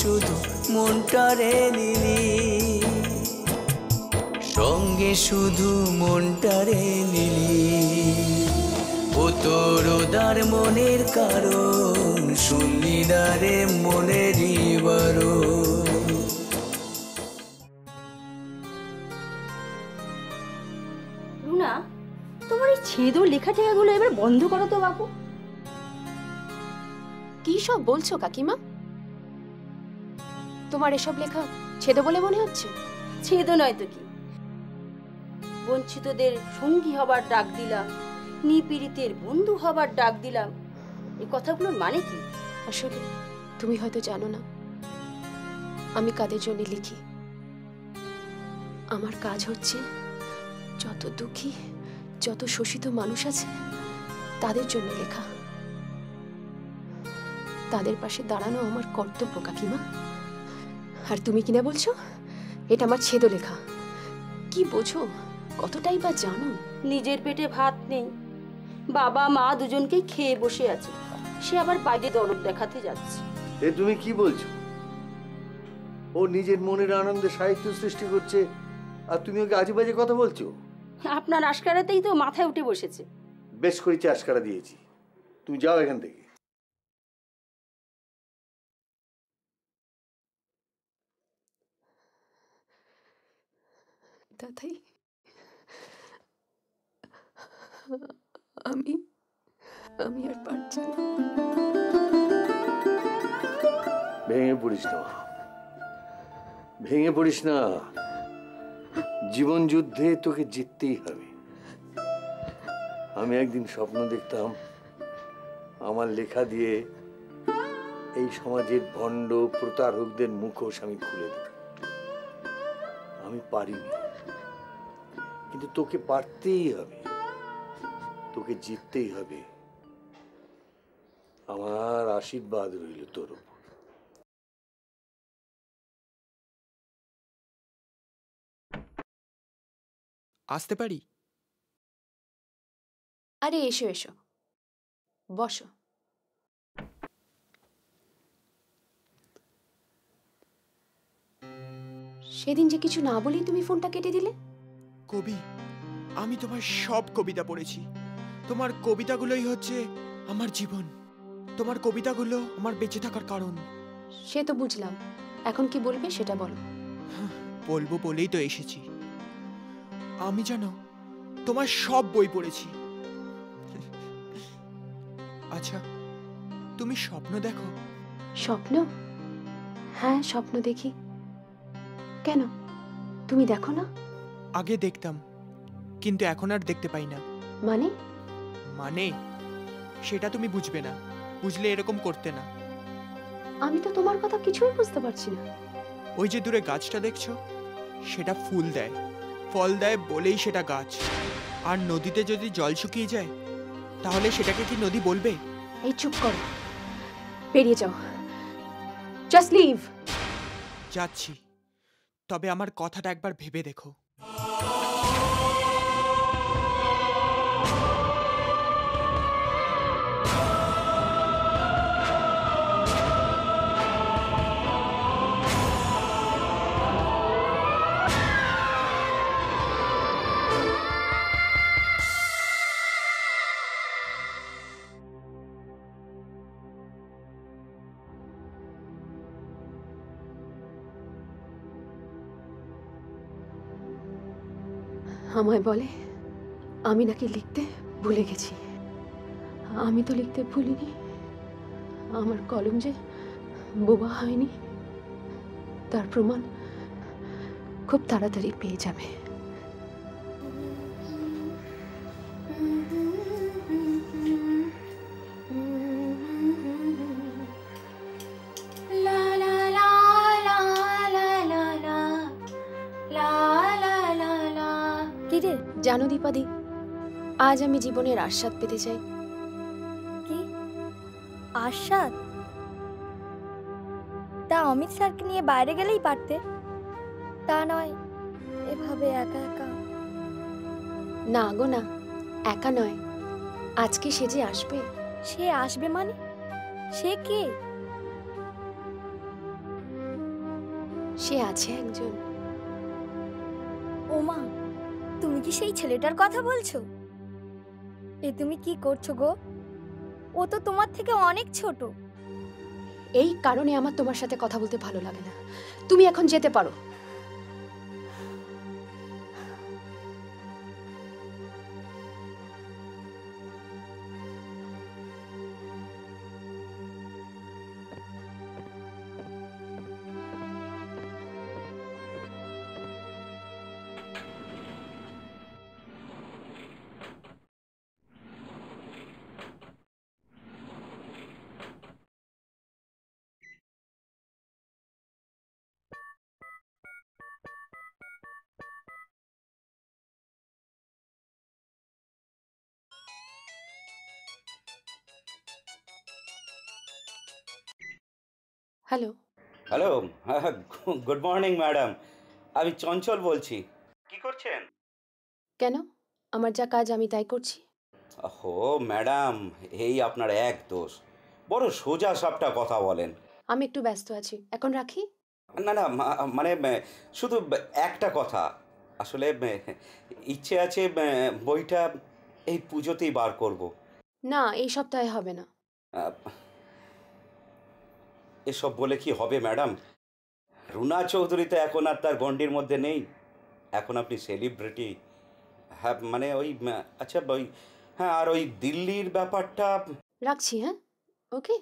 Speaker 18: শুধু মনটারে নিলি সঙ্গে শুধু মনটারে নিলি ও তোর দার মনের কারণ শুনলি না রে মনেরই বারণ।
Speaker 25: রুনা তোমার এই ছেদো লেখা টেখাগুলো এবার বন্ধ করো তো বাবু
Speaker 1: কি সব বলছো কাকিমা? তোমার এসব লেখা ছেদো বলে মনে হচ্ছে?
Speaker 25: ছেদো নয় তো কি? বঞ্চিতদের সঙ্গী হবার ডাক দিলাম নিপীড়িতের বন্ধু হবার ডাক দিলাম। এই কথাগুলোর মানে কি?
Speaker 1: আসলে তুমি হয়তো জানো না আমি কাদের জন্য লিখি? আমার কাজ হচ্ছে যত দুঃখী যত শোষিত মানুষ আছে তাদের জন্য লেখা। তাদের পাশে দাঁড়ানো আমার কর্তব্য কাকিমা। আর তুমি কিনা বলছো? এটা আমার ছেদ লেখা। কি বোঝো কতটাই বা জানো?
Speaker 25: নিজের পেটে ভাত নেই। বাবা মা দুজনকেই খেয়ে বসে আছে। সে আবার বাইরে দরদ দেখাতে যাচ্ছে।
Speaker 2: এ তুমি কি বলছো? ও নিজের মনের আনন্দে সাহিত্য সৃষ্টি করছে আর তুমি ওকে আজে বাজে কথা বলছো?
Speaker 25: আপনার আশকারাতেই তো মাথায় উঠে বসেছে।
Speaker 2: বেশ করে চাষ করা দিয়েছি। তুমি যাও এখান থেকে।
Speaker 1: দাদাই আমি আমি আর পারছি না।
Speaker 2: ভেঙে পড়িস না। ভেঙে পড়িস না। জীবন যুদ্ধে তোকে জিততেই হবে। আমি একদিন স্বপ্ন দেখতাম, আমার লেখা দিয়ে এই সমাজের ভণ্ড প্রতারকদের মুখোশ আমি খুলে দেব। আমি পারিনি। কিন্তু তোকে পারতেই হবে। তোকে জিততেই হবে। আমার আশীর্বাদ রইল তোর উপর।
Speaker 23: আসতে পারি?
Speaker 1: আরে এসো এসো। বসো। সেদিন যে কিছু না বলেই তুমি ফোনটা কেটে দিলে?
Speaker 23: কবি আমি তোমার সব কবিতা পড়েছি। তোমার কবিতাগুলোই হচ্ছে আমার জীবন। তোমার কবিতাগুলো আমার বেঁচে থাকার কারণ।
Speaker 1: সে তো বুঝলাম। এখন কি বলবে সেটা বলো।
Speaker 23: বলব বলেই তো এসেছি। আমি জানো তোমার সব বই পড়েছি। আচ্ছা তুমি স্বপ্ন দেখো?
Speaker 1: স্বপ্ন? হ্যাঁ স্বপ্ন দেখি। কেন? তুমি দেখো না?
Speaker 23: আগে দেখতাম কিন্তু এখন আর দেখতে পাই না।
Speaker 1: মানে?
Speaker 23: মানে? সেটা তুমি বুঝবে না বুঝলে এরকম করতে না।
Speaker 1: আমি তো তোমার কথা কিছুই বুঝতে পারছি না।
Speaker 23: ওই যে দূরে গাছটা দেখছ সেটা ফুল দেয়। ফল দেয় বলেই সেটা গাছ। আর নদীতে যদি জল শুকিয়ে যায় তাহলে সেটাকে কি নদী বলবে?
Speaker 1: এই চুপ করো। বেরিয়ে যাও। জাস্ট লিভ
Speaker 23: যাচ্ছি। তবে আমার কথাটা একবার ভেবে দেখো। Oh!
Speaker 1: আমায় বলে, আমি নাকি লিখতে ভুলে গেছি। আমি তো লিখতে ভুলিনি। আমার কলম যে বোবা হয়নি, তার প্রমাণ খুব তাড়াতাড়ি পেয়ে যাবে। আজ আমি জীবনের আস্বাদ পেতে চাই।
Speaker 6: কি? আশাদ তা অমিত স্যারকে নিয়ে বাইরে গেলেই পারতে। তা নয় এভাবে একা একা।
Speaker 1: না গো না একা নয়। আজকে সে যে আসবে।
Speaker 6: সে আসবে মানে? সে কে?
Speaker 1: সে আছে একজন।
Speaker 6: ওমা তুমি কি সেই ছেলেটার কথা বলছো? এ তুমি কি করছ গো? ও তো তোমার থেকে অনেক ছোট।
Speaker 1: এই কারণে আমার তোমার সাথে কথা বলতে ভালো লাগে না। তুমি এখন যেতে পারো। Hello
Speaker 26: hello good morning madam আমি চঞ্চল বলছি। কি করছেন?
Speaker 1: কেন? আমার যা কাজ আমি তাই করছি।
Speaker 26: হো ম্যাডাম এই আপনার এক দোষ। বড় সোজা সাপটা কথা বলেন।
Speaker 1: আমি একটু ব্যস্ত আছি। এখন রাখি?
Speaker 26: না না মানে শুধু একটা কথা। আসলে ইচ্ছে আছে বইটা এই পুজোতেই বার করব।
Speaker 1: না এই সপ্তাহে হবে না।
Speaker 26: এসব বলে কি হবে ম্যাডাম? রুনা চৌধুরী তো এখন আর তার গণ্ডির মধ্যে নেই। এখন আপনি সেলিব্রিটি। হ্যাঁ মানে ওই আচ্ছা ওই হ্যাঁ আর ওই দিল্লির ব্যাপারটা
Speaker 1: রাখছি হ্যাঁ? ওকে।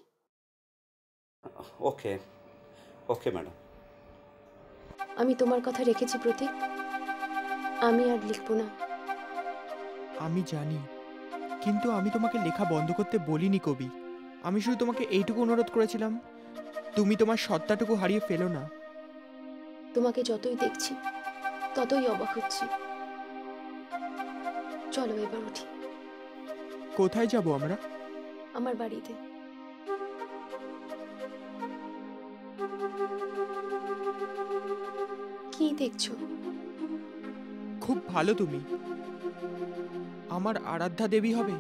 Speaker 26: Okay okay madam.
Speaker 1: আমি তোমার কথা রেখেছি প্রতীক। আমি আর লিখব না।
Speaker 23: আমি জানি কিন্তু আমি তোমাকে লেখা বন্ধ করতে বলিনি কবি। আমি শুধু তোমাকে এইটুকু অনুরোধ করেছিলাম। তুমি তোমার সত্তাটুকু হারিয়ে ফেলো না।
Speaker 1: তোমাকে যতই দেখছি ততই অবাক হচ্ছি। চলো এবার উঠি।
Speaker 23: কোথায় যাব আমরা?
Speaker 1: আমার বাড়িতে। কি দেখছ?
Speaker 23: খুব ভালো তুমি। আমার আরাধ্যা দেবী হবে।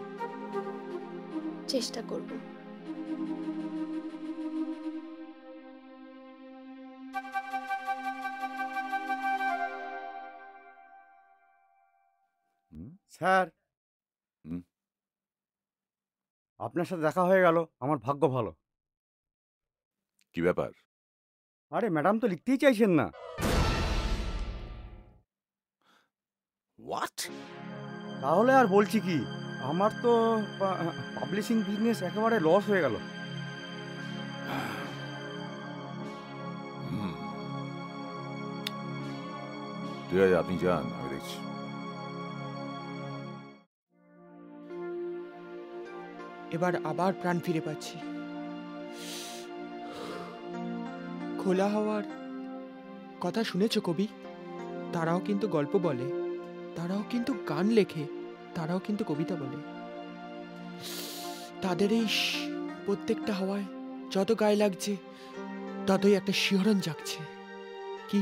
Speaker 1: চেষ্টা করব।
Speaker 21: স্যার।
Speaker 24: হুম?
Speaker 21: আপনার সাথে দেখা হয়ে গেল আমার ভাগ্য ভালো।
Speaker 24: কি ব্যাপার?
Speaker 21: আরে ম্যাডাম তো লিখতেই চাইছেন না।
Speaker 24: হোয়াট
Speaker 21: তাহলে আর বলছি কি আমার তো পাবলিশিং বিজনেস একেবারে লস হয়ে গেল।
Speaker 24: ঠিক আছে আপনি যান আমি দেখছি।
Speaker 23: এবার আবার প্রাণ ফিরে পাচ্ছি। খোলা হওয়ার কথা শুনেছ কবি? তারাও কিন্তু গল্প বলে, তারাও কিন্তু গান লেখে, তারাও কিন্তু কবিতা বলে। তাদের এই প্রত্যেকটা হাওয়ায় যত গায়ে লাগছে, ততই একটা শিহরণ জাগছে। কি,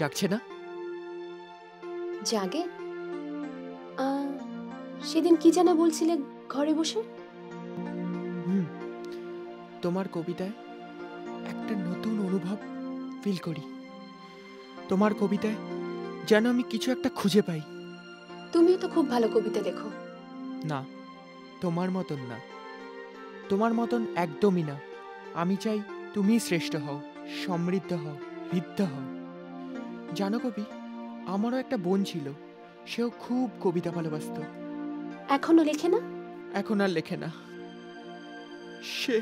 Speaker 23: জাগছে না?
Speaker 1: জাগে? সেদিন কি জানা বলছিলে ঘরে বসে?
Speaker 23: তোমার কবিতায় একটা নতুন অনুভব ফিল করি। তোমার কবিতায় যেন আমি কিছু একটা খুঁজে পাই।
Speaker 1: তুমিও তো খুব ভালো কবিতা লেখো।
Speaker 23: না তোমার মতন না। তোমার মতন একদমই না। আমি চাই তুমি শ্রেষ্ঠ হও সমৃদ্ধ হও হৃদ্য হও। জানো কবি আমারও একটা বোন ছিল সেও খুব কবিতা ভালোবাসতো।
Speaker 1: এখনও লেখে না?
Speaker 23: এখন আর লেখে না। সে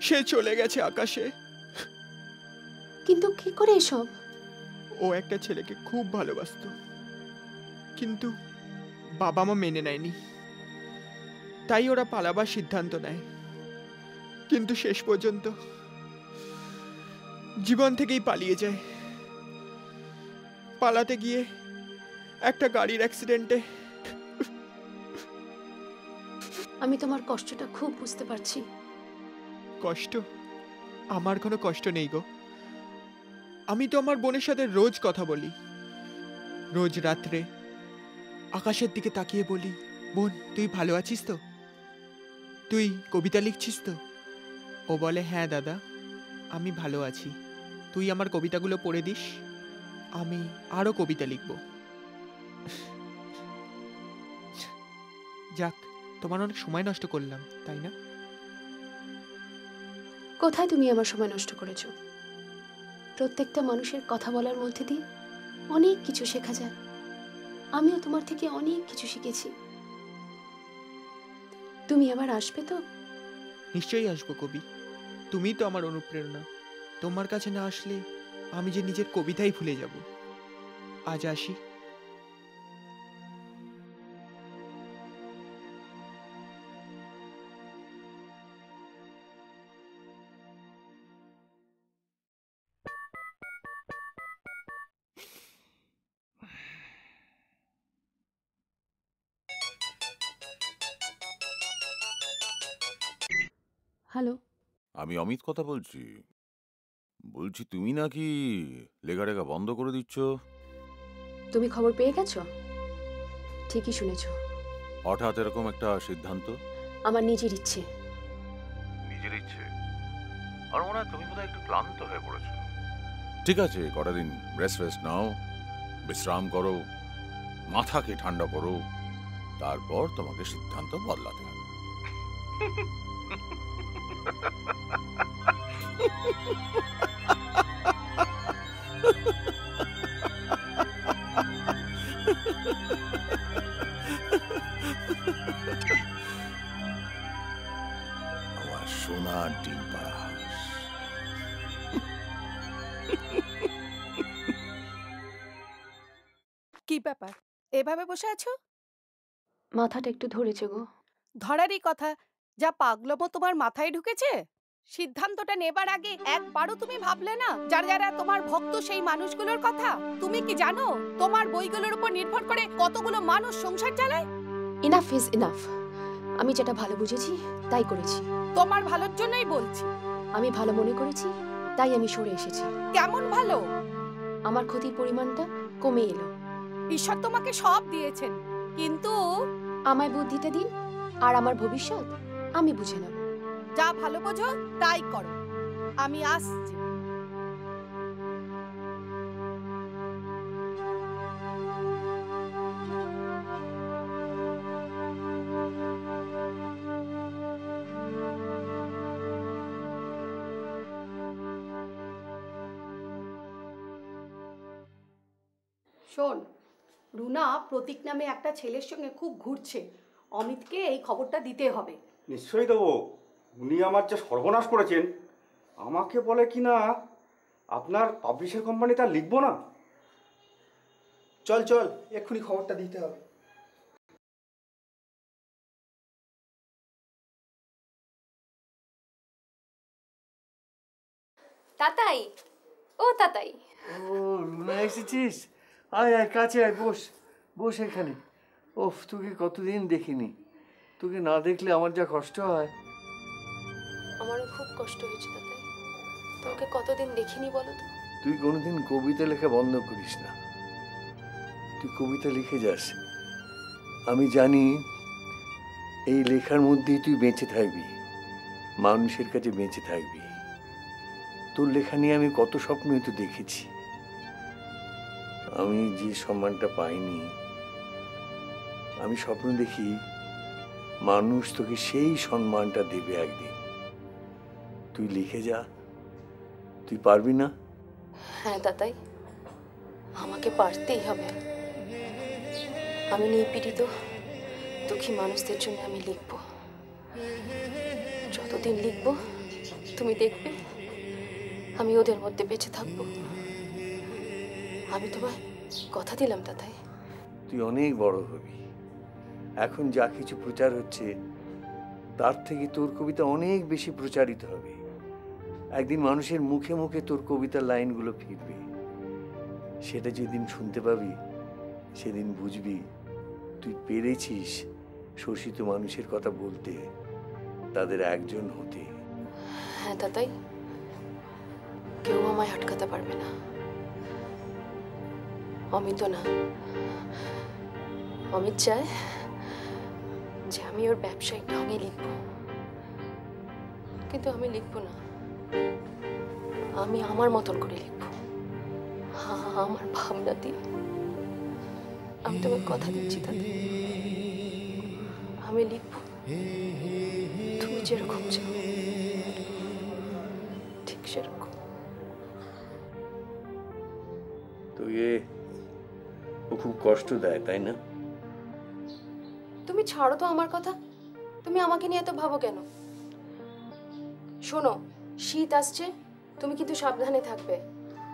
Speaker 23: সে চলে গেছে আকাশে।
Speaker 1: কিন্তু কি করে এসব?
Speaker 23: ও একটা ছেলেকে খুব ভালোবাসতো। কিন্তু বাবা মা মেনে নেয়নি। তাই ওরা পালাবার সিদ্ধান্ত নেয়। কিন্তু শেষ পর্যন্ত জীবন থেকেই পালিয়ে যায়। পালাতে গিয়ে একটা গাড়ির অ্যাক্সিডেন্টে
Speaker 1: আমি তোমার কষ্টটা খুব বুঝতে পারছি।
Speaker 23: কষ্ট? আমার কোনো কষ্ট নেই গো। আমি তো আমার বোনের সাথে রোজ কথা বলি। রোজ রাত্রে আকাশের দিকে তাকিয়ে বলি, বোন, তুই ভালো আছিস তো? তুই কবিতা লিখছিস তো? ও বলে হ্যাঁ দাদা, আমি ভালো আছি। তুই আমার কবিতাগুলো পড়ে দিস, আমি আরও কবিতা লিখব। যাক, তোমার অনেক সময় নষ্ট করলাম, তাই না?
Speaker 1: কোথায় তুমি আমার সময় নষ্ট করেছ? প্রত্যেকটা মানুষের কথা বলার মধ্যে দিয়ে অনেক কিছু শেখা যায়। আমিও তোমার থেকে অনেক কিছু শিখেছি। তুমি আবার আসবে তো?
Speaker 23: নিশ্চয়ই আসব কবি। তুমি তো আমার অনুপ্রেরণা। তোমার কাছে না আসলে আমি যে নিজের কবিতাই ভুলে যাব। আজ আসি।
Speaker 24: অমিত কথা বলছি। বলছি তুমি নাকি লেখাটেখা বন্ধ করে দিচ্ছ?
Speaker 1: তুমি খবর পেয়ে গেছো? ঠিকই শুনেছো।
Speaker 24: হঠাৎ এরকম একটা সিদ্ধান্ত?
Speaker 1: আমার নিজের ইচ্ছে।
Speaker 24: নিজের ইচ্ছে? আর মনে হয় তুমি বোধহয় একটু ক্লান্ত হয়ে পড়েছো। ঠিক আছে কটা দিন রেস্ট রেস্ট নাও বিশ্রাম করো মাথাকে ঠান্ডা করো তারপর তোমাকে সিদ্ধান্ত বদলাতে হবে। আমার সোনার ডিম পাড়া হাঁস।
Speaker 22: কি ব্যাপার? এভাবে বসে আছো?
Speaker 1: মাথাটা একটু ধরেছে গো।
Speaker 22: ধরারই কথা। যা পাগলমো তোমার মাথায় ঢুকেছে? সিদ্ধান্তটা নেবার আগে একবারও তুমি ভাবলে না? যারা যারা তোমার ভক্ত সেই মানুষগুলোর কথা? তুমি কি জানো তোমার বইগুলোর উপর নির্ভর করে কতগুলো মানুষ সংসার চালায়?
Speaker 1: ইনাফ ইজ ইনাফ আমি যেটা ভালো বুঝেছি তাই করেছি।
Speaker 22: তোমার ভালোর জন্যই বলছি।
Speaker 1: আমি ভালো মনে করেছি তাই আমি সরে এসেছি।
Speaker 22: কেমন ভালো?
Speaker 1: আমার ক্ষতির পরিমাণটা কমে এলো।
Speaker 22: ঈশ্বর তোমাকে সব দিয়েছেন। কিন্তু
Speaker 27: আমায় বুদ্ধিটা দিন আর আমার ভবিষ্যৎ আমি বুঝে নেব।
Speaker 28: যা ভালো বোঝো তাই করো। আমি আসছি।
Speaker 22: শোন রুনা প্রতীক নামে একটা ছেলের সঙ্গে খুব ঘুরছে। অমিতকে এই খবরটা দিতে হবে।
Speaker 29: নিশ্চয়ই দেবো। উনি আমার যে সর্বনাশ করেছেন আমাকে বলে কি না আপনার পাবলিশের কোম্পানিতে আর লিখব না? চল চল এক্ষুনি খবরটা দিতে হবে।
Speaker 27: তাতাই ও তাতাই।
Speaker 2: ও রুনা এসেছিস? আয় আয় কাছে আয় বস বস এখানে। ওফ তোকে কতদিন দেখিনি। তোকে না দেখলে আমার যা কষ্ট হয়।
Speaker 27: আমারও খুব কষ্ট হয়েছে তাতাই তোমাকে কতদিন দেখিনি বলো তো?
Speaker 2: তুই কোনোদিন কবিতা লেখা বন্ধ করিস না। তুই কবিতা লিখে যাস। আমি জানি এই লেখার মধ্যেই তুই বেঁচে থাকবি। মানুষের কাছে বেঁচে থাকবি। তোর লেখা নিয়ে আমি কত স্বপ্নই তো দেখেছি। আমি যে সম্মানটা পাইনি, আমি স্বপ্ন দেখি মানুষ তোকে সেই সম্মানটা দেবে একদিন। তুই লিখে যা। তুই পারবি না?
Speaker 27: হ্যাঁ দাদাই আমাকে পারতেই হবে। আমি নিপীড়িত দুঃখী মানুষদের জন্য আমি লিখব। যতদিন লিখব তুমি দেখবে আমি ওদের মধ্যে বেঁচে থাকব। আমি তোমায় কথা দিলাম তাতাই।
Speaker 2: তুই অনেক বড় হবি। এখন যা কিছু প্রচার হচ্ছে তার থেকে তোর কবিতা অনেক বেশি প্রচারিত হবে। একদিন মানুষের মুখে মুখে তোর কবিতার লাইনগুলো ফিরবে। সেটা যেদিন শুনতে পাবি, সেদিন বুঝবি, তুই পেরেছিস শোষিত মানুষের কথা বলতে, তাদের একজন হতে।
Speaker 27: হ্যাঁ তাতাই, কেউ আমায় আটকাতে পারবে না। অমিত না। অমিত চায় যে আমি ওর ব্যবসায়িক ঢঙে লিখব। কিন্তু আমি লিখব না। আমি আমার মতন করে লিখব। আমার ভাবনা দিয়ে। আমি তোমাকে কথা দিচ্ছি তাতে আমি লিখব। তুমি যেরকম চাও। ঠিক সেরকম।
Speaker 2: ও খুব কষ্ট দেয় তাই না?
Speaker 27: তুমি ছাড়ো তো আমার কথা। তুমি আমাকে নিয়ে এত ভাবো কেন? শোনো শীত আসছে তুমি কিন্তু সাবধানে থাকবে।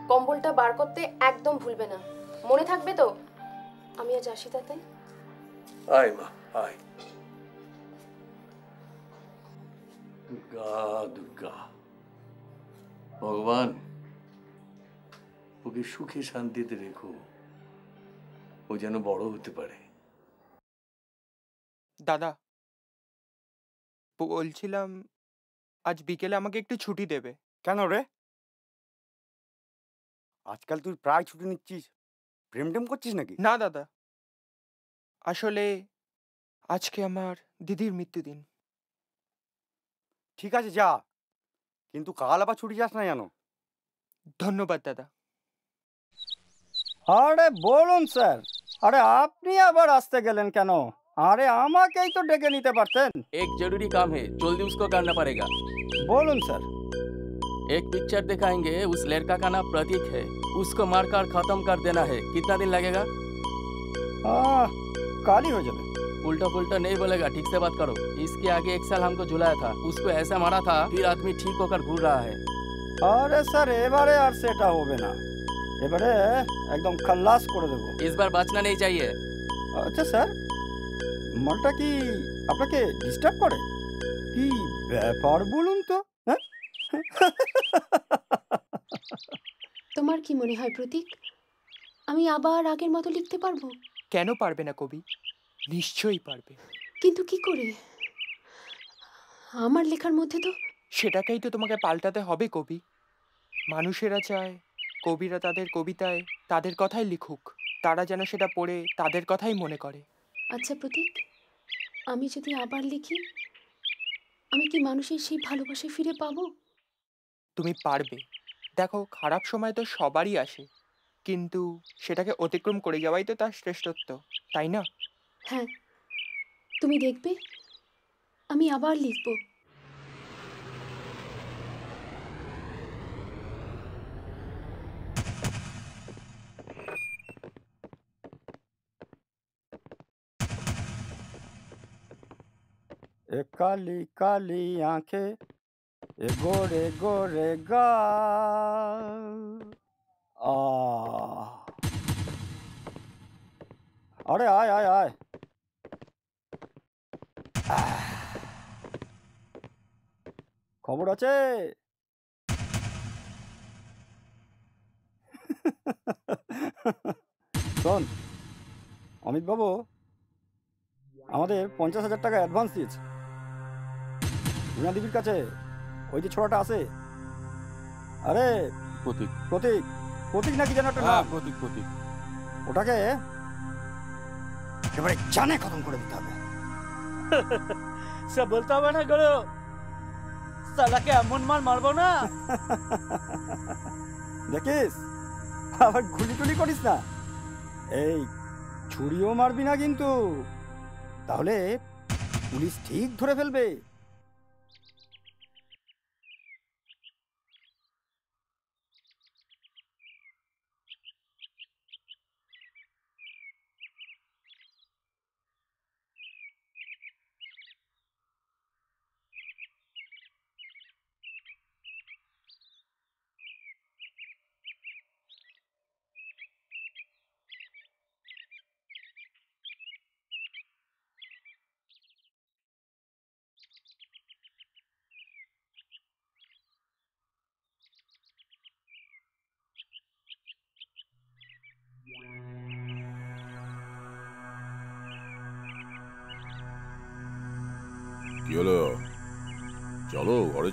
Speaker 27: কম্বলটা বার করতে একদম ভুলবে না। মনে থাকবে তো? আমি আজ আসি তাতে।
Speaker 2: আয় মা আয়। দুর্গা দুর্গা। ভগবান ওকে সুখে শান্তিতে রেখো। ও যেন বড় হতে পারে।
Speaker 23: দাদা বলছিলাম আজ বিকেলে আমাকে একটু ছুটি দেবে
Speaker 29: কেন রে আজকাল তুই প্রায় ছুটি নিচ্ছিস প্রেম টেম করছিস নাকি
Speaker 23: না দাদা আসলে আজকে আমার দিদির মৃত্যুদিন
Speaker 29: ঠিক আছে যা কিন্তু কাল আবার ছুটি যাস না জানো
Speaker 23: ধন্যবাদ দাদা
Speaker 21: আরে বলুন স্যার আরে আপনি আবার আসতে গেলেন কেন আরে আমাকেই তো ডেকে নিতে পারতেন
Speaker 30: एक जरूरी काम है जल्दी उसको करना पड़ेगा
Speaker 21: বলুন স্যার
Speaker 30: एक पिक्चर दिखाएंगे उस लड़का का नाम प्रतीक है उसको मारकर खत्म कर देना है कितना दिन लगेगा
Speaker 21: আহ, কালই হয়ে যাবে
Speaker 30: उल्टा पुल्टा नहीं बोलेगा ठीक से बात करो इसके आगे एक साल हमको झुलाया था उसको ऐसा मारा था फिर आदमी ठीक होकर घूर रहा है
Speaker 21: আরে স্যার এবারে আর সেটা হবে না এবারে একদম খাল্লাস করে দেবো
Speaker 30: इस बार बचना नहीं चाहिए
Speaker 21: আচ্ছা স্যার মালটা কি আপনাকে ডিস্টার্ব করে কি ব্যাপার বলুন তো হ্যাঁ?
Speaker 27: তোমার কি মনে হয় প্রতীক? আমি আবার আগের মতো লিখতে পারব?
Speaker 23: কেন পারবে না কবি? নিশ্চয়ই পারবে।
Speaker 27: কিন্তু কি করে? আমার লেখার মধ্যে তো
Speaker 23: সেটাকেই তো তোমাকে পাল্টাতে হবে কবি। মানুষেরা চায় কবিরা তাদের কবিতায় তাদের কথাই লিখুক। তারা যেন সেটা পড়ে তাদের কথাই মনে করে।
Speaker 27: আচ্ছা প্রতীক
Speaker 1: আমি যদি আবার লিখি আমি কি মানুষের সেই ভালোবাসা ফিরে পাবো?
Speaker 23: তুমি পারবে। দেখো খারাপ সময় তো সবারই আসে। কিন্তু সেটাকে অতিক্রম করে যাওয়াই তো তার শ্রেষ্ঠত্ব তাই না?
Speaker 1: হ্যাঁ। তুমি দেখবে আমি আবার লিখব।
Speaker 21: এ কালি কালি আঁখে, এ গোরে গোরে গা। আরে আয় আয় আয়। খবর আছে? শোন, অমিতবাবু, আমাদের পঞ্চাশ হাজার টাকা অ্যাডভান্স দিয়েছে। রুনা দেবীর কাছে? ওই যে ছোড়াটা আছে? আরে
Speaker 31: প্রতীক।
Speaker 21: প্রতীক। প্রতীক নাকি যেন একটা
Speaker 31: হ্যাঁ
Speaker 21: নাম?
Speaker 31: প্রতীক প্রতীক।
Speaker 21: ওটাকে একেবারে জানে খতম করে দিতে হবে।
Speaker 32: সে বলতে হবে না গরো। সালাকে এমন মার মারবো না।
Speaker 21: দেখিস? আবার গুলি টুলি করিস না। এই ছুরিও মারবি না কিন্তু। তাহলে পুলিশ ঠিক ধরে ফেলবে।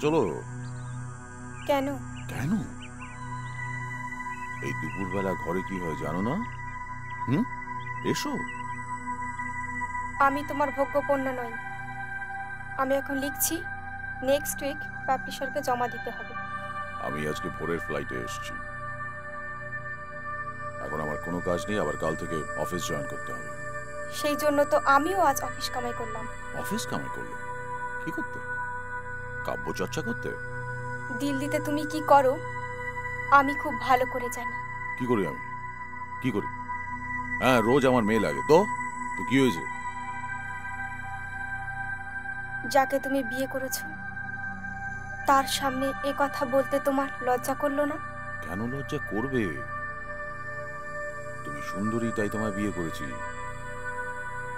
Speaker 24: চলো।
Speaker 33: কেন?
Speaker 24: কেন? এই দুপুরবেলা ঘরে কি হয় জানো না? হুম? এসো।
Speaker 33: আমি তোমার ভোগ্যপণ্য নই। আমি এখন লিখছি নেক্সট উইক পাবলিশারকে জমা দিতে হবে।
Speaker 24: আমি আজকে ভোরের ফ্লাইটে এসেছি। এখন আমার কোনো কাজ নেই আবার কাল থেকে অফিস জয়েন করতে হবে।
Speaker 33: সেই জন্য তো আমিও আজ অফিস কামাই করলাম।
Speaker 24: অফিস কামাই করলে? কি করতে? কাব্য চর্চা করতে?
Speaker 33: দিল্লিতে তুমি কি করো? আমি খুব ভালো করে জানি।
Speaker 24: কি করি আমি? কি করি? হ্যাঁ রোজ আমার মেয়ে লাগে। তো? তো কি হয়েছে?
Speaker 33: যাকে তুমি বিয়ে করেছ তার সামনে এ কথা বলতে তোমার লজ্জা করল না?
Speaker 24: কেন লজ্জা করবে? তুমি সুন্দরী তাই তোমায় বিয়ে করেছি।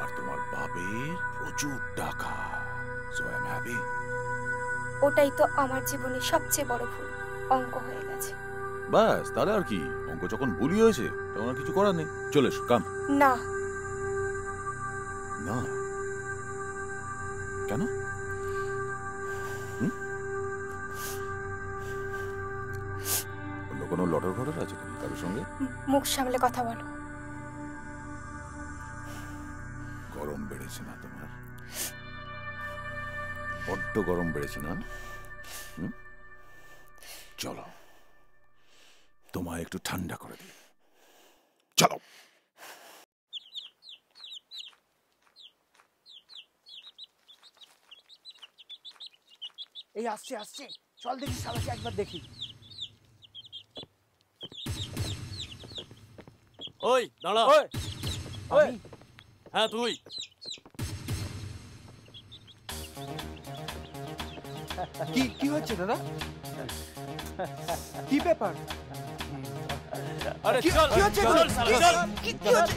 Speaker 24: আর তোমার বাপের প্রচুর টাকা। সো আই এম হ্যাপি
Speaker 33: ওটাই তো আমার জীবনে সবচেয়ে বড় ভুল অঙ্ক হয়ে গেছে।
Speaker 24: ব্যাস তাহলে আর কি? অঙ্ক যখন ভুলই হয়েছে তখন আর কিছু করার নেই। চলে এসো কাম
Speaker 33: না।
Speaker 24: না? কেন? অন্য কোনো লটর ফটর আছে কারোর সঙ্গে?
Speaker 33: মুখ সামলে কথা বলো।
Speaker 24: বড্ড গরম বেড়েছে না? চলো। তোমায় একটু ঠান্ডা করে দিই। চলো।
Speaker 32: এই আসছে আসছে। চল দেখি শালাকে একবার দেখি।
Speaker 31: ওই দাঁড়া।
Speaker 32: ওই। ওই
Speaker 31: হ্যাঁ তুই।
Speaker 23: কি কি হচ্ছে দাদা কি ব্যাপার
Speaker 31: আরে
Speaker 23: কি-
Speaker 31: চল
Speaker 23: কি হচ্ছে
Speaker 31: চল,
Speaker 23: এগুলো?
Speaker 31: শালা,
Speaker 23: কি-
Speaker 31: চল।
Speaker 23: কি- কি হচ্ছে?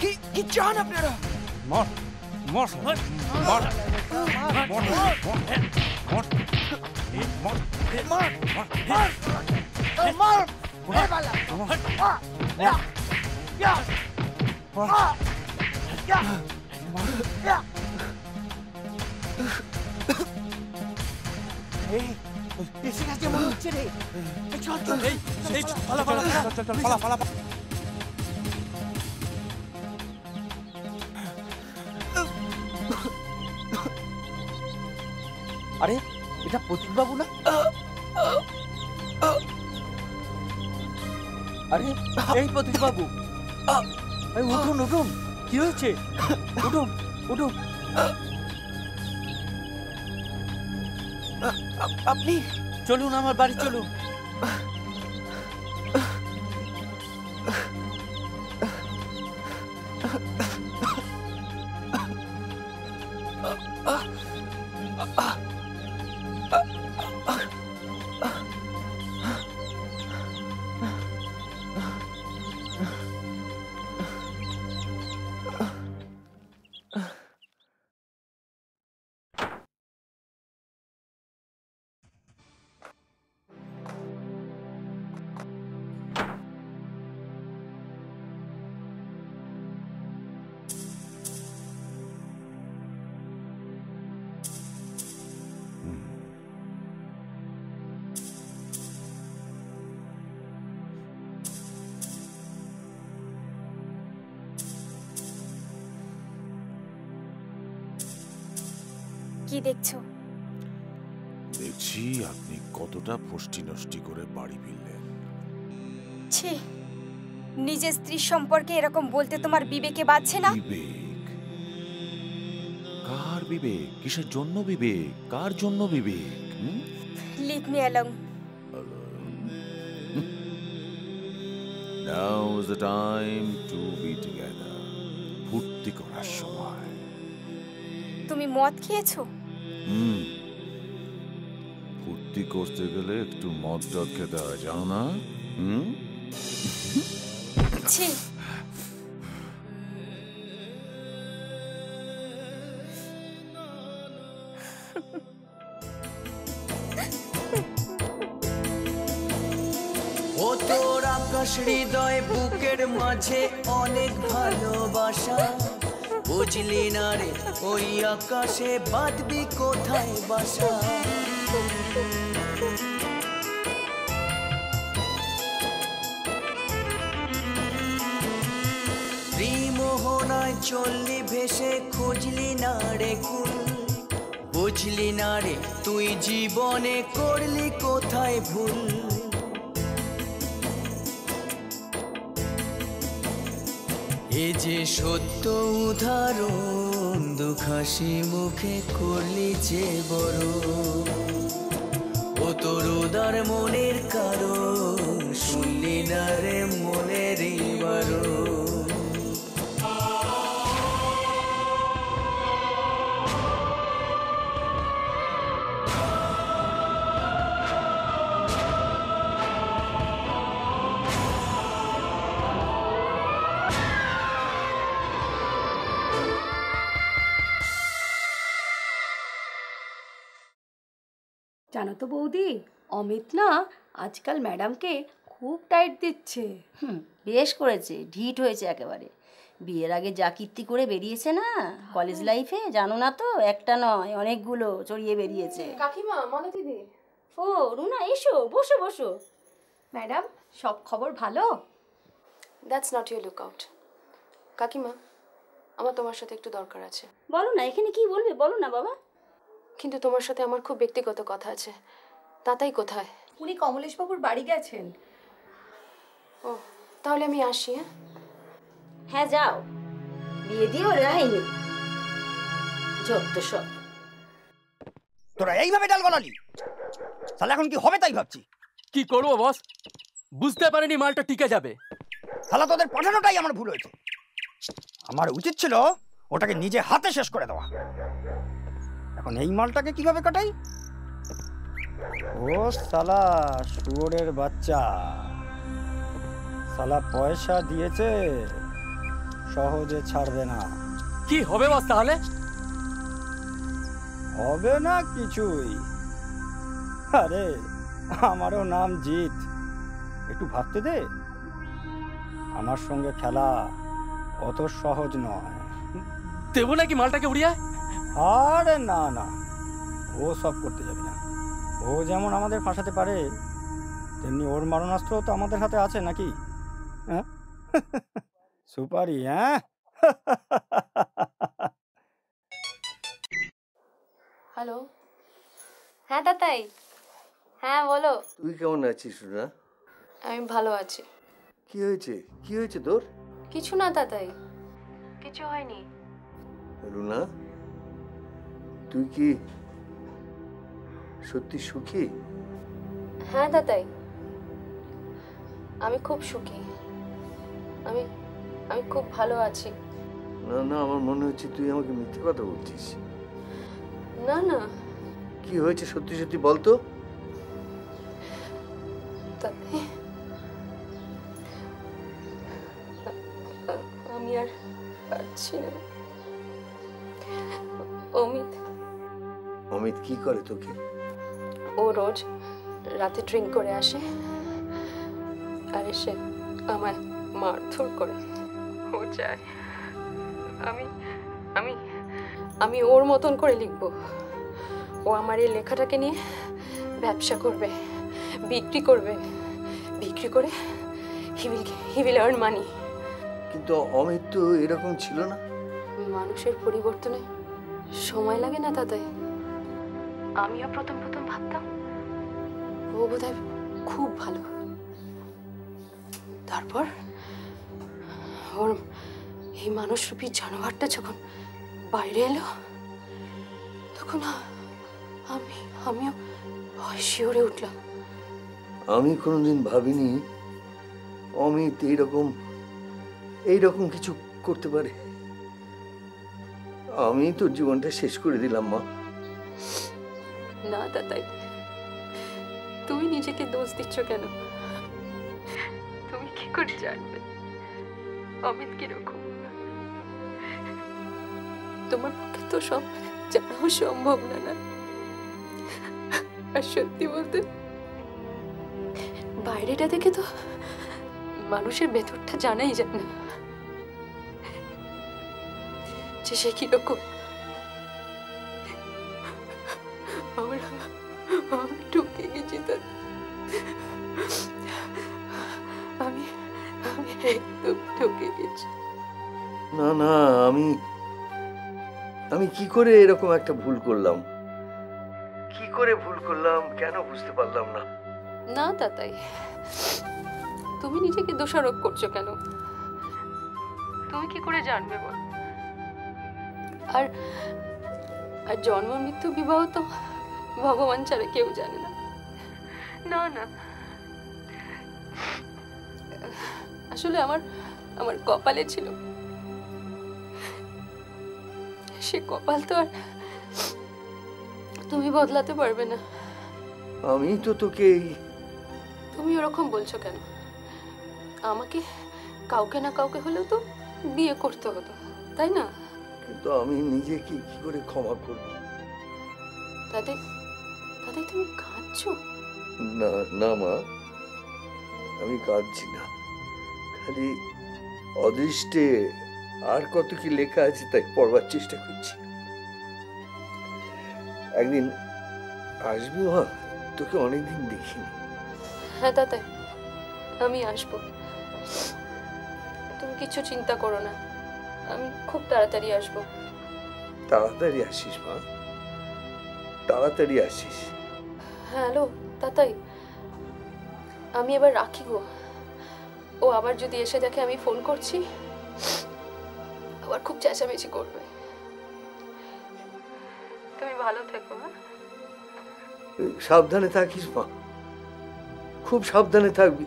Speaker 23: কি কি চান আপনারা
Speaker 21: মর মর মর মর মর মর
Speaker 32: এসে গেছে মনে হচ্ছে Esse cara tem uma
Speaker 31: noite ali. Ei, ei,
Speaker 21: fala, fala, fala, fala, fala.
Speaker 32: আরে এটা প্রতীকবাবু না আরে এই প্রতীকবাবু উঠুন উঠুন কি হয়েছে? উঠুন উঠুন
Speaker 23: আপনি?
Speaker 32: চলুন আমার বাড়ি চলুন।
Speaker 24: ফষ্টি নষ্টি করে বাড়ি ফিরলেন।
Speaker 6: ছি নিজের স্ত্রীর সম্পর্কে এরকম বলতে তোমার বিবেকে বাজছে না?
Speaker 24: বিবেক। কার বিবেক? কিসের জন্য বিবেক? কার জন্য Bibek?
Speaker 6: Leave me alone.
Speaker 24: Now is the time to be together. ফুর্তি করার সময়।
Speaker 6: তুমি মদ খেয়েছো?
Speaker 24: হুম। ফুর্তি করতে গেলে একটু মদ টদ খেতে হয় জানো না? হুম?
Speaker 6: ছি।
Speaker 18: ও তোর আকাশ হৃদয় বুকের মাঝে অনেক ভালোবাসা। বুঝলি না রে ওই আকাশে বাঁধবি কোথায় বাসা? মোহনায় চললি, ভেসে খুঁজলি না রে কুল। বুঝলি না রে, তুই জীবনে করলি কোথায় ভুল? এ যে সত্য উদাহরণ, দুখাসি মুখে করলি যে বড় তোর উদার মনের কারণ শুনলি না রে মনের বারো
Speaker 22: বৌদি অমিত না আজকাল ম্যাডামকে খুব টাইট দিচ্ছে।
Speaker 25: হুম বেশ করেছে ঢিট হয়েছে একেবারে। বিয়ের আগে যা কীর্তি করে বেরিয়েছে না কলেজ লাইফে জানো না তো একটা নয় অনেকগুলো চড়িয়ে বেরিয়েছে।
Speaker 1: কাকিমা মনে দিদি?
Speaker 25: ও রুনা এসো বসো বসো।
Speaker 22: ম্যাডাম সব খবর ভালো?
Speaker 1: That's not your look out কাকিমা আমার তোমার সাথে একটু দরকার আছে।
Speaker 25: বলো না এখানে কি বলবে? বলো না বাবা।
Speaker 1: কিন্তু তোমার সাথে আমার খুব ব্যক্তিগত কথা আছে। তাতাই কোথায়?
Speaker 22: উনি কমলেশবাবুর বাড়ি গেছেন।
Speaker 1: ও তাহলে আমি আসি হ্যাঁ?
Speaker 25: হ্যাঁ যাও। বিয়ে দিয়েও রেহাই নেই যত সব।
Speaker 21: তোরা এইভাবে ডাল গলালি? তাহলে এখন কি হবে তাই ভাবছি?
Speaker 30: কি করব বস? বুঝতে পারিনি মালটা টিকে যাবে।
Speaker 21: তাহলে তোদের পাঠানোটাই আমার ভুল হয়েছে। আমার উচিত ছিল ওটাকে নিজে হাতে শেষ করে দেওয়া। এখন এই মালটাকে কীভাবে কাটাই? ও সালা শুয়োরের বাচ্চা। সালা পয়সা দিয়েছে সহজে ছাড়বে না।
Speaker 30: কি হবে বস তাহলে?
Speaker 21: হবে না কিছুই। আরে আমারও নাম জিত একটু ভাবতে দে। আমার সঙ্গে খেলা অত সহজ নয়।
Speaker 30: দেবো নাকি মালটাকে উড়িয়ে?
Speaker 21: আরে না না। ও সব করতে যাবি না। ও যেমন আমাদের ফাঁসাতে পারে তেমনি ওর মারণাস্ত্র তো আমাদের হাতে আছে নাকি? হ্যাঁ? সুপারি হ্যাঁ?
Speaker 1: হ্যালো?
Speaker 27: হ্যাঁ তাতাই। হ্যাঁ বলো।
Speaker 2: তুই কেমন আছিস রুনা?
Speaker 27: আমি ভালো আছি।
Speaker 2: কি হয়েছে? কি হয়েছে তোর?
Speaker 27: কিছু না তাতাই। কিছু হয়নি।
Speaker 2: রুনা তুই কি সত্যি সুখী?
Speaker 27: হ্যাঁ দাদাই। আমি খুব সুখী। আমি আমি খুব ভালো আছি।
Speaker 2: না না আমার মনে হচ্ছে তুই আমাকে মিথ্যে কথা বলছিস।
Speaker 27: না না।
Speaker 2: কি হয়েছে সত্যি সত্যি বলতো
Speaker 27: আমি আর পারছি না। অমিত।
Speaker 2: অমিত কি করে তোকে?
Speaker 27: ও রোজ রাতে ড্রিঙ্ক করে আসে আর এসে আমায় মারধর করে। ও চায়। আমি আমি আমি ওর মতন করে লিখব। ও আমার এই লেখাটাকে নিয়ে ব্যবসা করবে বিক্রি করবে বিক্রি করে he will he will earn money
Speaker 2: কিন্তু অমিত তো এরকম ছিল না?
Speaker 27: মানুষের পরিবর্তনে সময় লাগে না তাতাই আমিও প্রথম বোধহয় খুব ভালো। তারপর ওর এই মানুষরূপী জানোয়ারটা যখন বাইরে এলো তখন আমি আমিও ভয় শিওরে উঠলাম।
Speaker 2: আমি কোনোদিন ভাবিনি অমিত এইরকম এইরকম কিছু করতে পারে। আমি তোর জীবনটা শেষ করে দিলাম মা।
Speaker 27: না দাদাই। তুমি নিজেকে দোষ দিচ্ছ কেন? তুমি কি করে জানবে? অমিত কীরকম? তোমার পক্ষে তো সব জানাও সম্ভব না না? আর সত্যি বলতে, বাইরেটা দেখে তো মানুষের ভেতরটা জানাই যায় না। যে সে কীরকম? আমরা আমি ঢুকে গেছি
Speaker 2: না না আমি আমি কি করে এরকম একটা ভুল করলাম? কি করে ভুল করলাম কেন বুঝতে পারলাম না।
Speaker 27: না তাতাই তুমি নিজেকে দোষারোপ করছ কেন? তুমি কি করে জানবে বল? আর আর জন্ম মৃত্যু বিবাহ তো ভগবান ছাড়া কেউ জানে না। না না। আসলে আমার আমার কপালে ছিল। সে কপাল তো আর তুমি বদলাতে পারবে না।
Speaker 2: আমি তো তোকে
Speaker 27: তুমি ওরকম বলছো কেন? আমাকে কাউকে না কাউকে হলেও তো বিয়ে করতে হতো তাই না?
Speaker 2: কিন্তু আমি নিজেকে কি করে ক্ষমা করব?
Speaker 27: তাতে তাতে তুমি কাঁদছো?
Speaker 2: না না মা আমি কাঁদছি না। খালি অদৃষ্টে আর কত কি লেখা আছে তাই পড়বার চেষ্টা করছি। একদিন আসবি মা? তোকে অনেকদিন দেখিনি।
Speaker 27: হ্যাঁ তাতে। আমি আসব। তুমি কিছু চিন্তা করো না। আমি খুব তাড়াতাড়ি আসব।
Speaker 2: তাড়াতাড়ি আসিস মা। তাড়াতাড়ি আসিস।
Speaker 27: হ্যালো তাতাই। আমি এবার রাখি গো। ও আবার যদি এসে দেখে আমি ফোন করছি, আবার খুব চেঁচামেচি করবে। তুমি ভালো থেকো হ্যাঁ?
Speaker 2: সাবধানে থাকিস, মা। খুব সাবধানে থাকবি।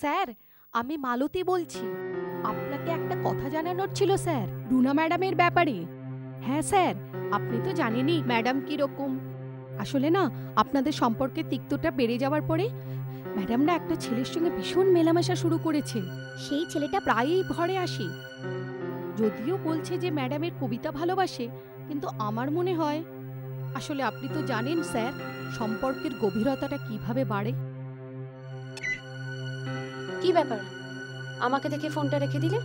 Speaker 22: স্যার আমি মালতী বলছি। আপনাকে একটা কথা জানানোর ছিল স্যার। রুনা ম্যাডামের ব্যাপারে? হ্যাঁ স্যার আপনি তো জানেনই ম্যাডাম কীরকম। আসলে না আপনাদের সম্পর্কে তিক্তটা বেড়ে যাওয়ার পরে ম্যাডাম না একটা ছেলের সঙ্গে ভীষণ মেলামেশা শুরু করেছে। সেই ছেলেটা প্রায়ই ঘরে আসে। যদিও বলছে যে ম্যাডামের কবিতা ভালোবাসে কিন্তু আমার মনে হয় আসলে আপনি তো জানেন স্যার সম্পর্কের গভীরতাটা কীভাবে বাড়ে।
Speaker 27: কি ব্যাপার? আমাকে দেখে ফোনটা রেখে দিলে?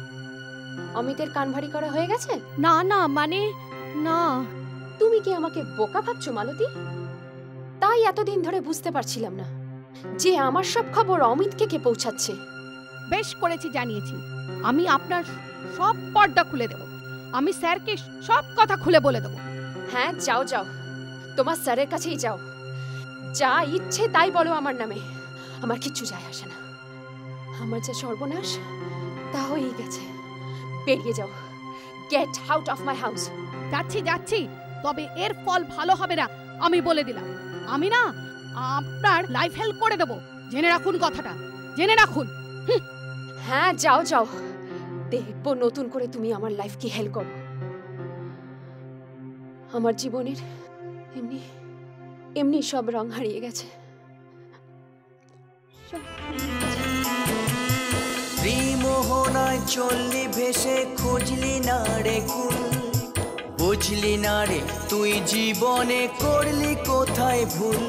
Speaker 27: অমিতের কান ভারী করা হয়ে গেছে?
Speaker 22: না না মানে না।
Speaker 1: তুমি কি আমাকে বোকা ভাবছ মালতী? তাই এতদিন ধরে বুঝতে পারছিলাম না যে আমার সব খবর অমিতকে কে পৌঁছাচ্ছে।
Speaker 22: বেশ করেছি জানিয়েছি। আমি আপনার সব পর্দা খুলে দেব। আমি স্যারকে সব কথা খুলে বলে দেবো।
Speaker 1: হ্যাঁ যাও যাও। তোমার স্যারের কাছেই যাও। যা ইচ্ছে তাই বলো আমার নামে। আমার কিচ্ছু যায় আসে না। আমার যে সর্বনাশ তা হয়েই গেছে। বেরিয়ে যাও। Get out of my house
Speaker 22: যাচ্ছি যাচ্ছি। তবে এর ফল ভালো হবে না, আমি বলে দিলাম। আমি না আপনার লাইফ হেল্প করে দেবো। জেনে রাখুন কথাটা। জেনে রাখুন।
Speaker 1: হ্যাঁ যাও যাও। দেখব নতুন করে তুমি আমার লাইফ কি হেল্প করো। আমার জীবনের এমনি এমনি সব রং হারিয়ে গেছে।
Speaker 18: ত্রিমোহনায় চললি ভেসে খুঁজলি না রে কুল। বুঝলি না রে, তুই জীবনে করলি কোথায় ভুল?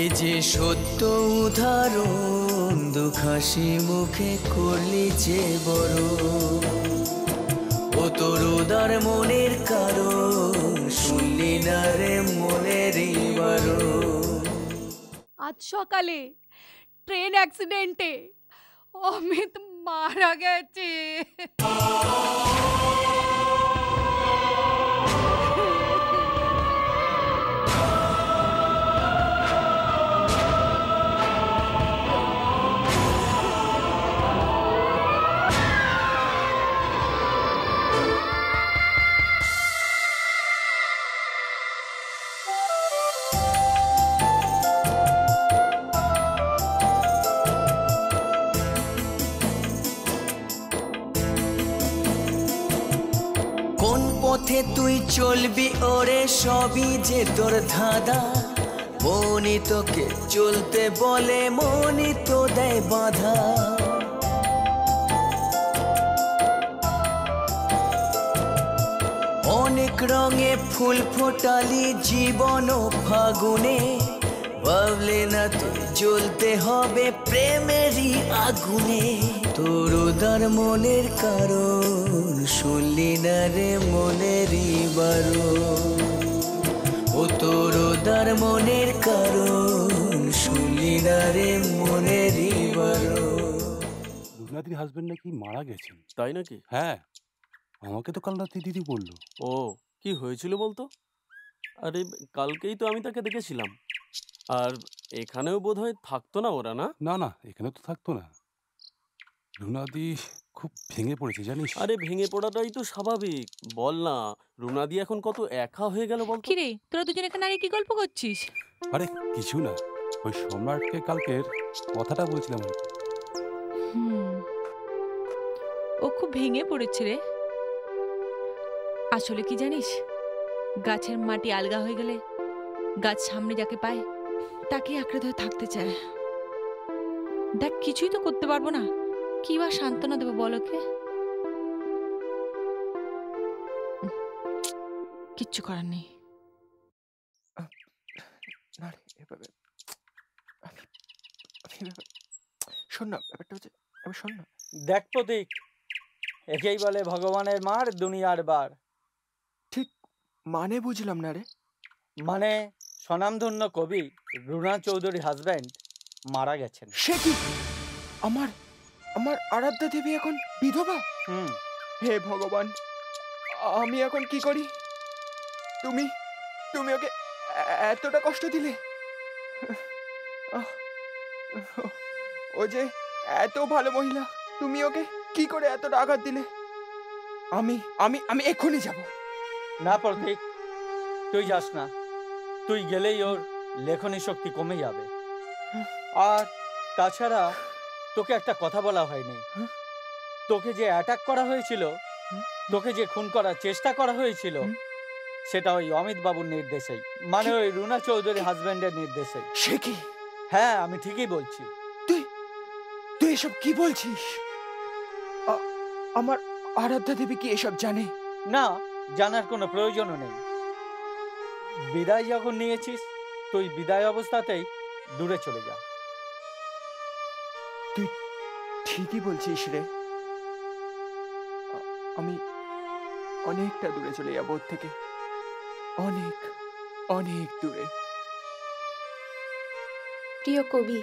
Speaker 18: এ যে সত্য উদাহরণ, দুঃখ হাসি মুখে করলি যে বড়। ও তোর উদার মনের কারণ, শুনলি না রে মনের বারণ
Speaker 22: আজ সকালে ট্রেন অ্যাক্সিডেন্টে অমিত মারা গেছে।
Speaker 18: পথে তুই চলবি ওরে সবই যে তোর ধাঁধা। মনি তোকে চলতে বলে মনি তো দেয় বাধা। অনেক রঙে ফুল ফোটালি জীবন ফাগুনে। ভাবলে না তুই চলতে হবে প্রেমেরই আগুনে। তোর উদার মনের কারণ শুনলি না রে মনেরই বারণ। ও তোর উদার মনের কারণ শুনলি না রে মনেরই বারণ।
Speaker 31: রুনাদির হাজবেন্ড নাকি মারা গেছেন।
Speaker 30: তাই নাকি?
Speaker 31: হ্যাঁ। আমাকে তো কাল রাতে দিদি বলল।
Speaker 30: ও কি হয়েছিল বলতো? আরে কালকেই তো আমি তাকে দেখেছিলাম। আর এখানেও বোধহয় থাকতো না ওরা না?
Speaker 31: না না এখানে তো থাকতো না। রুনাদি খুব ভেঙে পড়েছে জানিস?
Speaker 30: আরে ভেঙে পড়াটাই তো স্বাভাবিক। বল না রুনাদি এখন কত একা হয়ে গেল বল
Speaker 34: কিরে তোরা দুজন এখানে আরে কি গল্প করছিস?
Speaker 31: আরে কিছু না ওই সম্রাটকে কালকের কথাটা বলছিলাম
Speaker 34: হুম। ও খুব ভেঙে পড়েছে রে। আসলে কি জানিস গাছের মাটি আলগা হয়ে গেলে গাছ সামনে যাকে পায় তাকে আঁকড়ে ধরে থাকতে চায়। দেখ কিছুই তো করতে পারব না। কি বা সান্ত্বনা দেবো বলো কে? কিচ্ছু করার নেই।
Speaker 23: না রে এভাবে আমি আমি এভাবে শোন না ব্যাপারটা হচ্ছে আমি শোন না।
Speaker 32: দেখ প্রতীক একেই বলে ভগবানের মার দুনিয়ার বার।
Speaker 23: ঠিক মানে বুঝলাম না রে।
Speaker 32: মানে স্বনামধন্য কবি রুনা চৌধুরী হাজব্যান্ড মারা গেছেন।
Speaker 23: সে কি? আমার আমার আরাধ্যা দেবী এখন বিধবা?
Speaker 32: হুম।
Speaker 23: হে ভগবান আমি এখন কি করি? তুমি তুমি ওকে এতটা কষ্ট দিলে? ও যে এত ভালো মহিলা তুমি ওকে কি করে এতটা আঘাত দিলে? আমি আমি আমি এক্ষুনি যাব।
Speaker 32: না প্রতীক তুই যাস না। তুই গেলেই ওর লেখনী শক্তি কমে যাবে। আর তাছাড়া তোকে একটা কথা বলা হয়নি। তোকে যে অ্যাটাক করা হয়েছিল তোকে যে খুন করার চেষ্টা করা হয়েছিল সেটা ওই অমিত বাবুর নির্দেশেই মানে ওই রুনা চৌধুরী হাজবেন্ডের নির্দেশে
Speaker 23: সে কি?
Speaker 32: হ্যাঁ আমি ঠিকই বলছি।
Speaker 23: তুই তুই এসব কি বলছিস? আমার আরাধ্যা দেবী কি এসব জানে?
Speaker 32: না জানার কোনো প্রয়োজনও নেই। বিদায় যখন নিয়েছিস তুই বিদায় অবস্থাতেই দূরে চলে যা।
Speaker 23: তুই ঠিকই বলছিস রে। আমি অনেকটা দূরে চলে যাব থেকে। অনেক অনেক দূরে।
Speaker 1: প্রিয় কবি,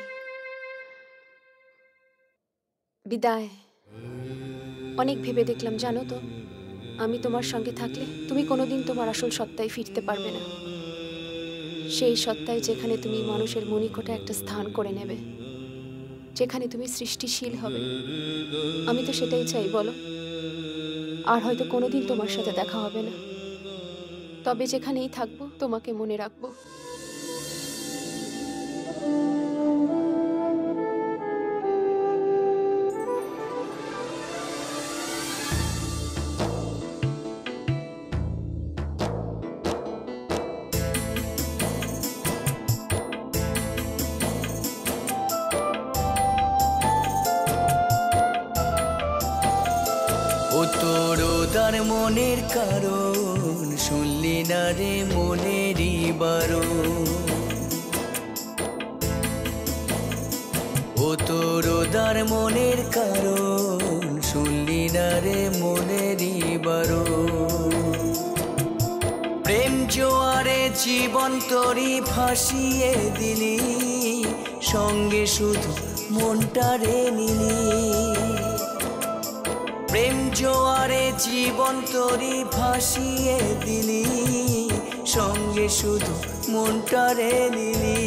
Speaker 1: বিদায়। অনেক ভেবে দেখলাম, জানো তো, আমি তোমার সঙ্গে থাকলে তুমি কোনোদিন তোমার আসল সত্তায় ফিরতে পারবে না। সেই সত্তায় যেখানে তুমি মানুষের মনিকটে একটা স্থান করে নেবে। যেখানে তুমি সৃষ্টিশীল হবে। আমি তো সেটাই চাই, বলো। আর হয়তো কোনোদিন তোমার সাথে দেখা হবে না। তবে যেখানেই থাকব, তোমাকে মনে রাখব।
Speaker 18: তরি ভাসিয়ে দিলি, সঙ্গে শুধু মনটারে নিলি।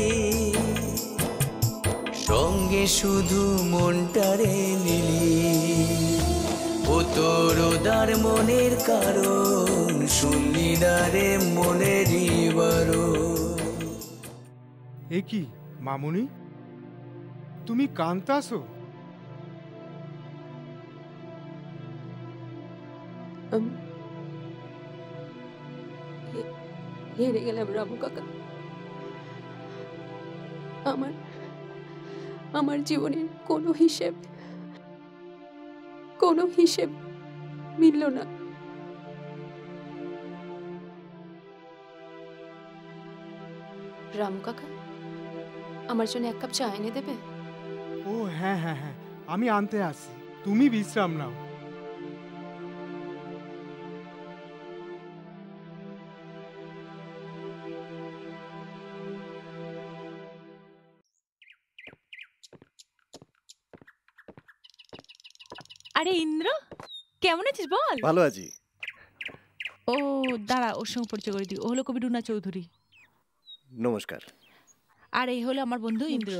Speaker 18: সঙ্গে শুধু মনটারে নিলি। ও তোর দার মনের কারণ, শুনলি না রে বারণ।
Speaker 23: এ কি, মামুনি? তুমি কান্তাসো
Speaker 1: আমি হেরে গেলাম রামু কাকা আমার আমার জীবনের কোনো হিসেব কোনো হিসেব মিলল না। রামু কাকা, আমার জন্য এক কাপ চা এনে দেবে?
Speaker 23: ও হ্যাঁ হ্যাঁ হ্যাঁ আমি আনতে আসি তুমি বিশ্রাম নাও।
Speaker 34: আরে ইন্দ্র কেমন আছিস বল?
Speaker 35: ভালো আছি।
Speaker 34: ও দাঁড়া ওর সঙ্গে পরিচয় করে দিই। ও হলো কবি রুনা চৌধুরী।
Speaker 35: নমস্কার।
Speaker 34: আর এই হলো আমার বন্ধু ইন্দ্র।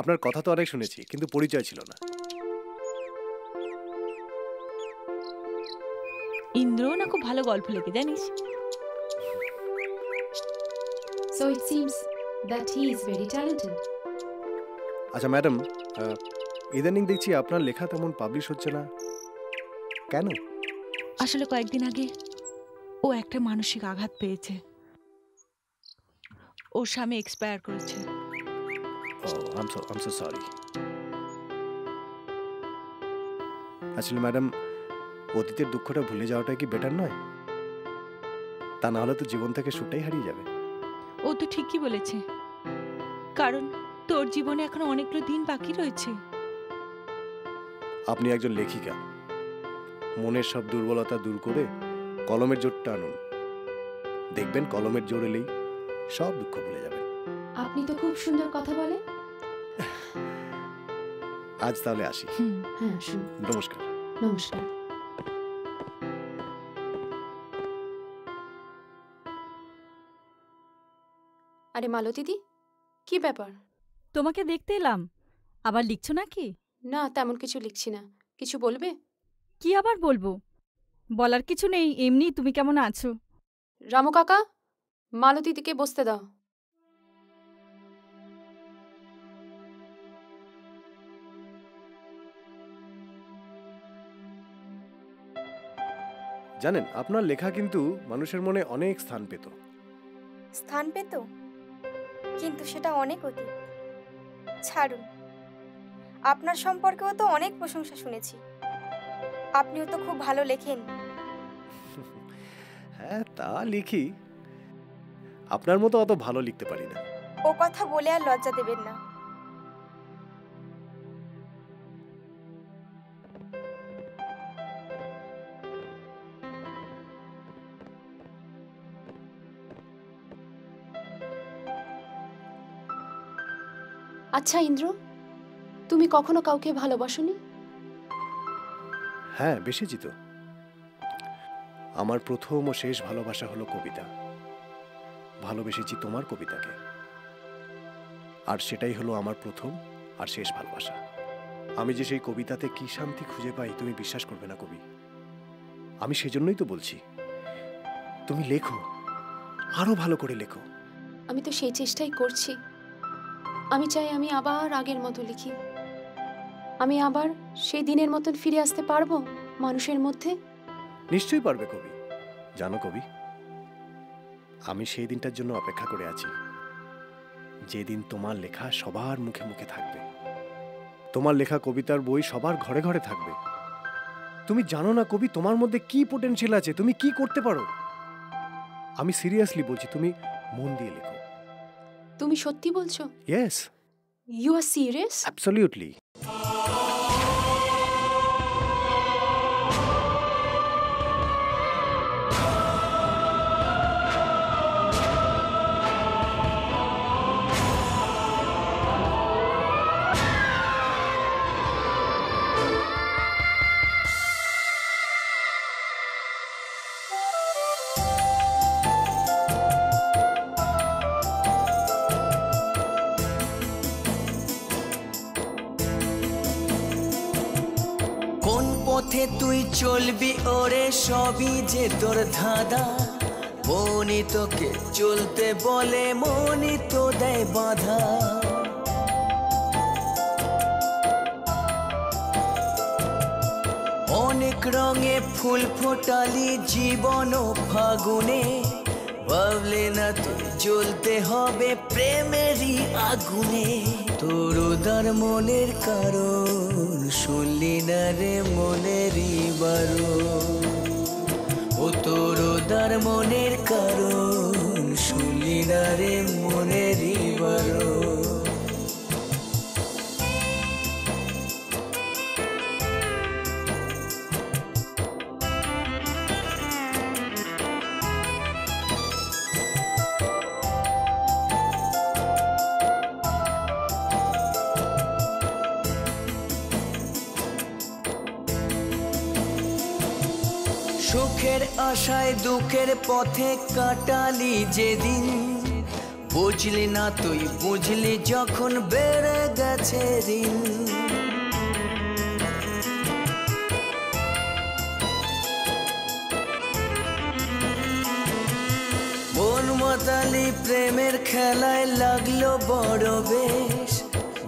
Speaker 35: আপনার কথা তো অনেক শুনেছি কিন্তু পরিচয় ছিল না।
Speaker 34: ইন্দ্র না খুব ভালো গল্প লেখে জানিস?
Speaker 1: So it seems that he is very talented.
Speaker 35: আচ্ছা ম্যাডাম ইদানিং দেখছি আপনার লেখা তেমন পাবলিশ হচ্ছে না। কেন?
Speaker 34: আসলে কয়েকদিন আগে ও একটা মানসিক আঘাত পেয়েছে। ওর স্বামী এক্সপায়ার করেছে।
Speaker 35: ও সরি আসলে ম্যাডাম অতীতের দুঃখটা ভুলে যাওয়াটা কি বেটার নয়? তা না হলে তো জীবন থেকে সুটাই হারিয়ে যাবে।
Speaker 34: ও তো ঠিকই বলেছে। কারণ তোর জীবনে এখনও অনেকগুলো দিন বাকি রয়েছে।
Speaker 35: আপনি একজন লেখিকা। মনের সব দুর্বলতা দূর করে কলমের জোরটা আনুন। দেখবেন কলমের জোর এলেই সব দুঃখ ভুলে যাবেন।
Speaker 1: আপনি তো খুব সুন্দর কথা বলেন।
Speaker 35: আজ তাহলে আসি।
Speaker 1: হ্যাঁ
Speaker 35: নমস্কার।
Speaker 1: নমস্কার। আরে মালতীদি কি ব্যাপার?
Speaker 22: তোমাকে দেখতে এলাম। আবার লিখছো নাকি?
Speaker 1: না তেমন কিছু লিখছি না। কিছু বলবে?
Speaker 22: কি আবার বলব? বলার কিছু নেই এমনি তুমি কেমন আছো?
Speaker 1: রামু কাকা মালতীদিকে বসতে দাও।
Speaker 35: জানেন আপনার লেখা কিন্তু মানুষের মনে অনেক স্থান পেত।
Speaker 6: স্থান পেত? কিন্তু সেটা অনেক অতীত। ছাড়ুন। আপনার সম্পর্কেও তো অনেক প্রশংসা শুনেছি। আপনিও তো খুব ভালো লেখেন।
Speaker 35: হ্যাঁ তা লিখি। আপনার মতো অত ভালো লিখতে পারি না।
Speaker 6: ও কথা বলে আর লজ্জা দেবেন না।
Speaker 3: আচ্ছা ইন্দ্র। তুমি কখনো কাউকে ভালোবাসোনি?
Speaker 35: হ্যাঁ বেশিছি তো আমার প্রথম ও শেষ ভালোবাসা হলো কবিতা। ভালোবেসেছি তোমার কবিতাকে। আর সেটাই হলো আমার প্রথম আর শেষ ভালোবাসা। আমি যে সেই কবিতাতে কি শান্তি খুঁজে পাই তুমি বিশ্বাস করবে না কবি। আমি সেজন্যই তো বলছি তুমি লেখো আরও ভালো করে লেখো।
Speaker 3: আমি তো সেই চেষ্টাই করছি। আমি চাই আমি আবার আগের মতো লিখি। আমি আবার সেই দিনের মতন ফিরে আসতে পারব মানুষের মধ্যে?
Speaker 35: নিশ্চয়ই পারবে কবি। জানো কবি আমি সেই দিনটার জন্য অপেক্ষা করে আছি। যেদিন তোমার লেখা সবার মুখে মুখে থাকবে। তোমার লেখা কবিতার বই সবার ঘরে ঘরে থাকবে। তুমি জানো না কবি তোমার মধ্যে কি পোটেনশিয়াল আছে? তুমি কি করতে পারো? আমি সিরিয়াসলি বলছি তুমি মন দিয়ে লেখো।
Speaker 3: তুমি সত্যি বলছো?
Speaker 18: Yes you are serious absolutely সবই যে তোর ধাঁধা। মনি তোকে চলতে বলে, মনি তো দেয় বাধা। অনেক রঙে ফুল ফোটালি জীবন ফাগুনে। ভাবলে না তুই জ্বলতে হবে প্রেমেরই আগুনে। তোর উদার মনের কারণ শুনলি না রে মনেরই বারো ও তোর দার মনের কারণ। শুনলি না রে মনেরই বারণ দুঃখের পথে কাটালি যেদিন। বুঝলি না তুই, বুঝলি যখন বেড়ে গেছে দিন। মাতালি প্রেমের খেলায় লাগল বড় বেশ।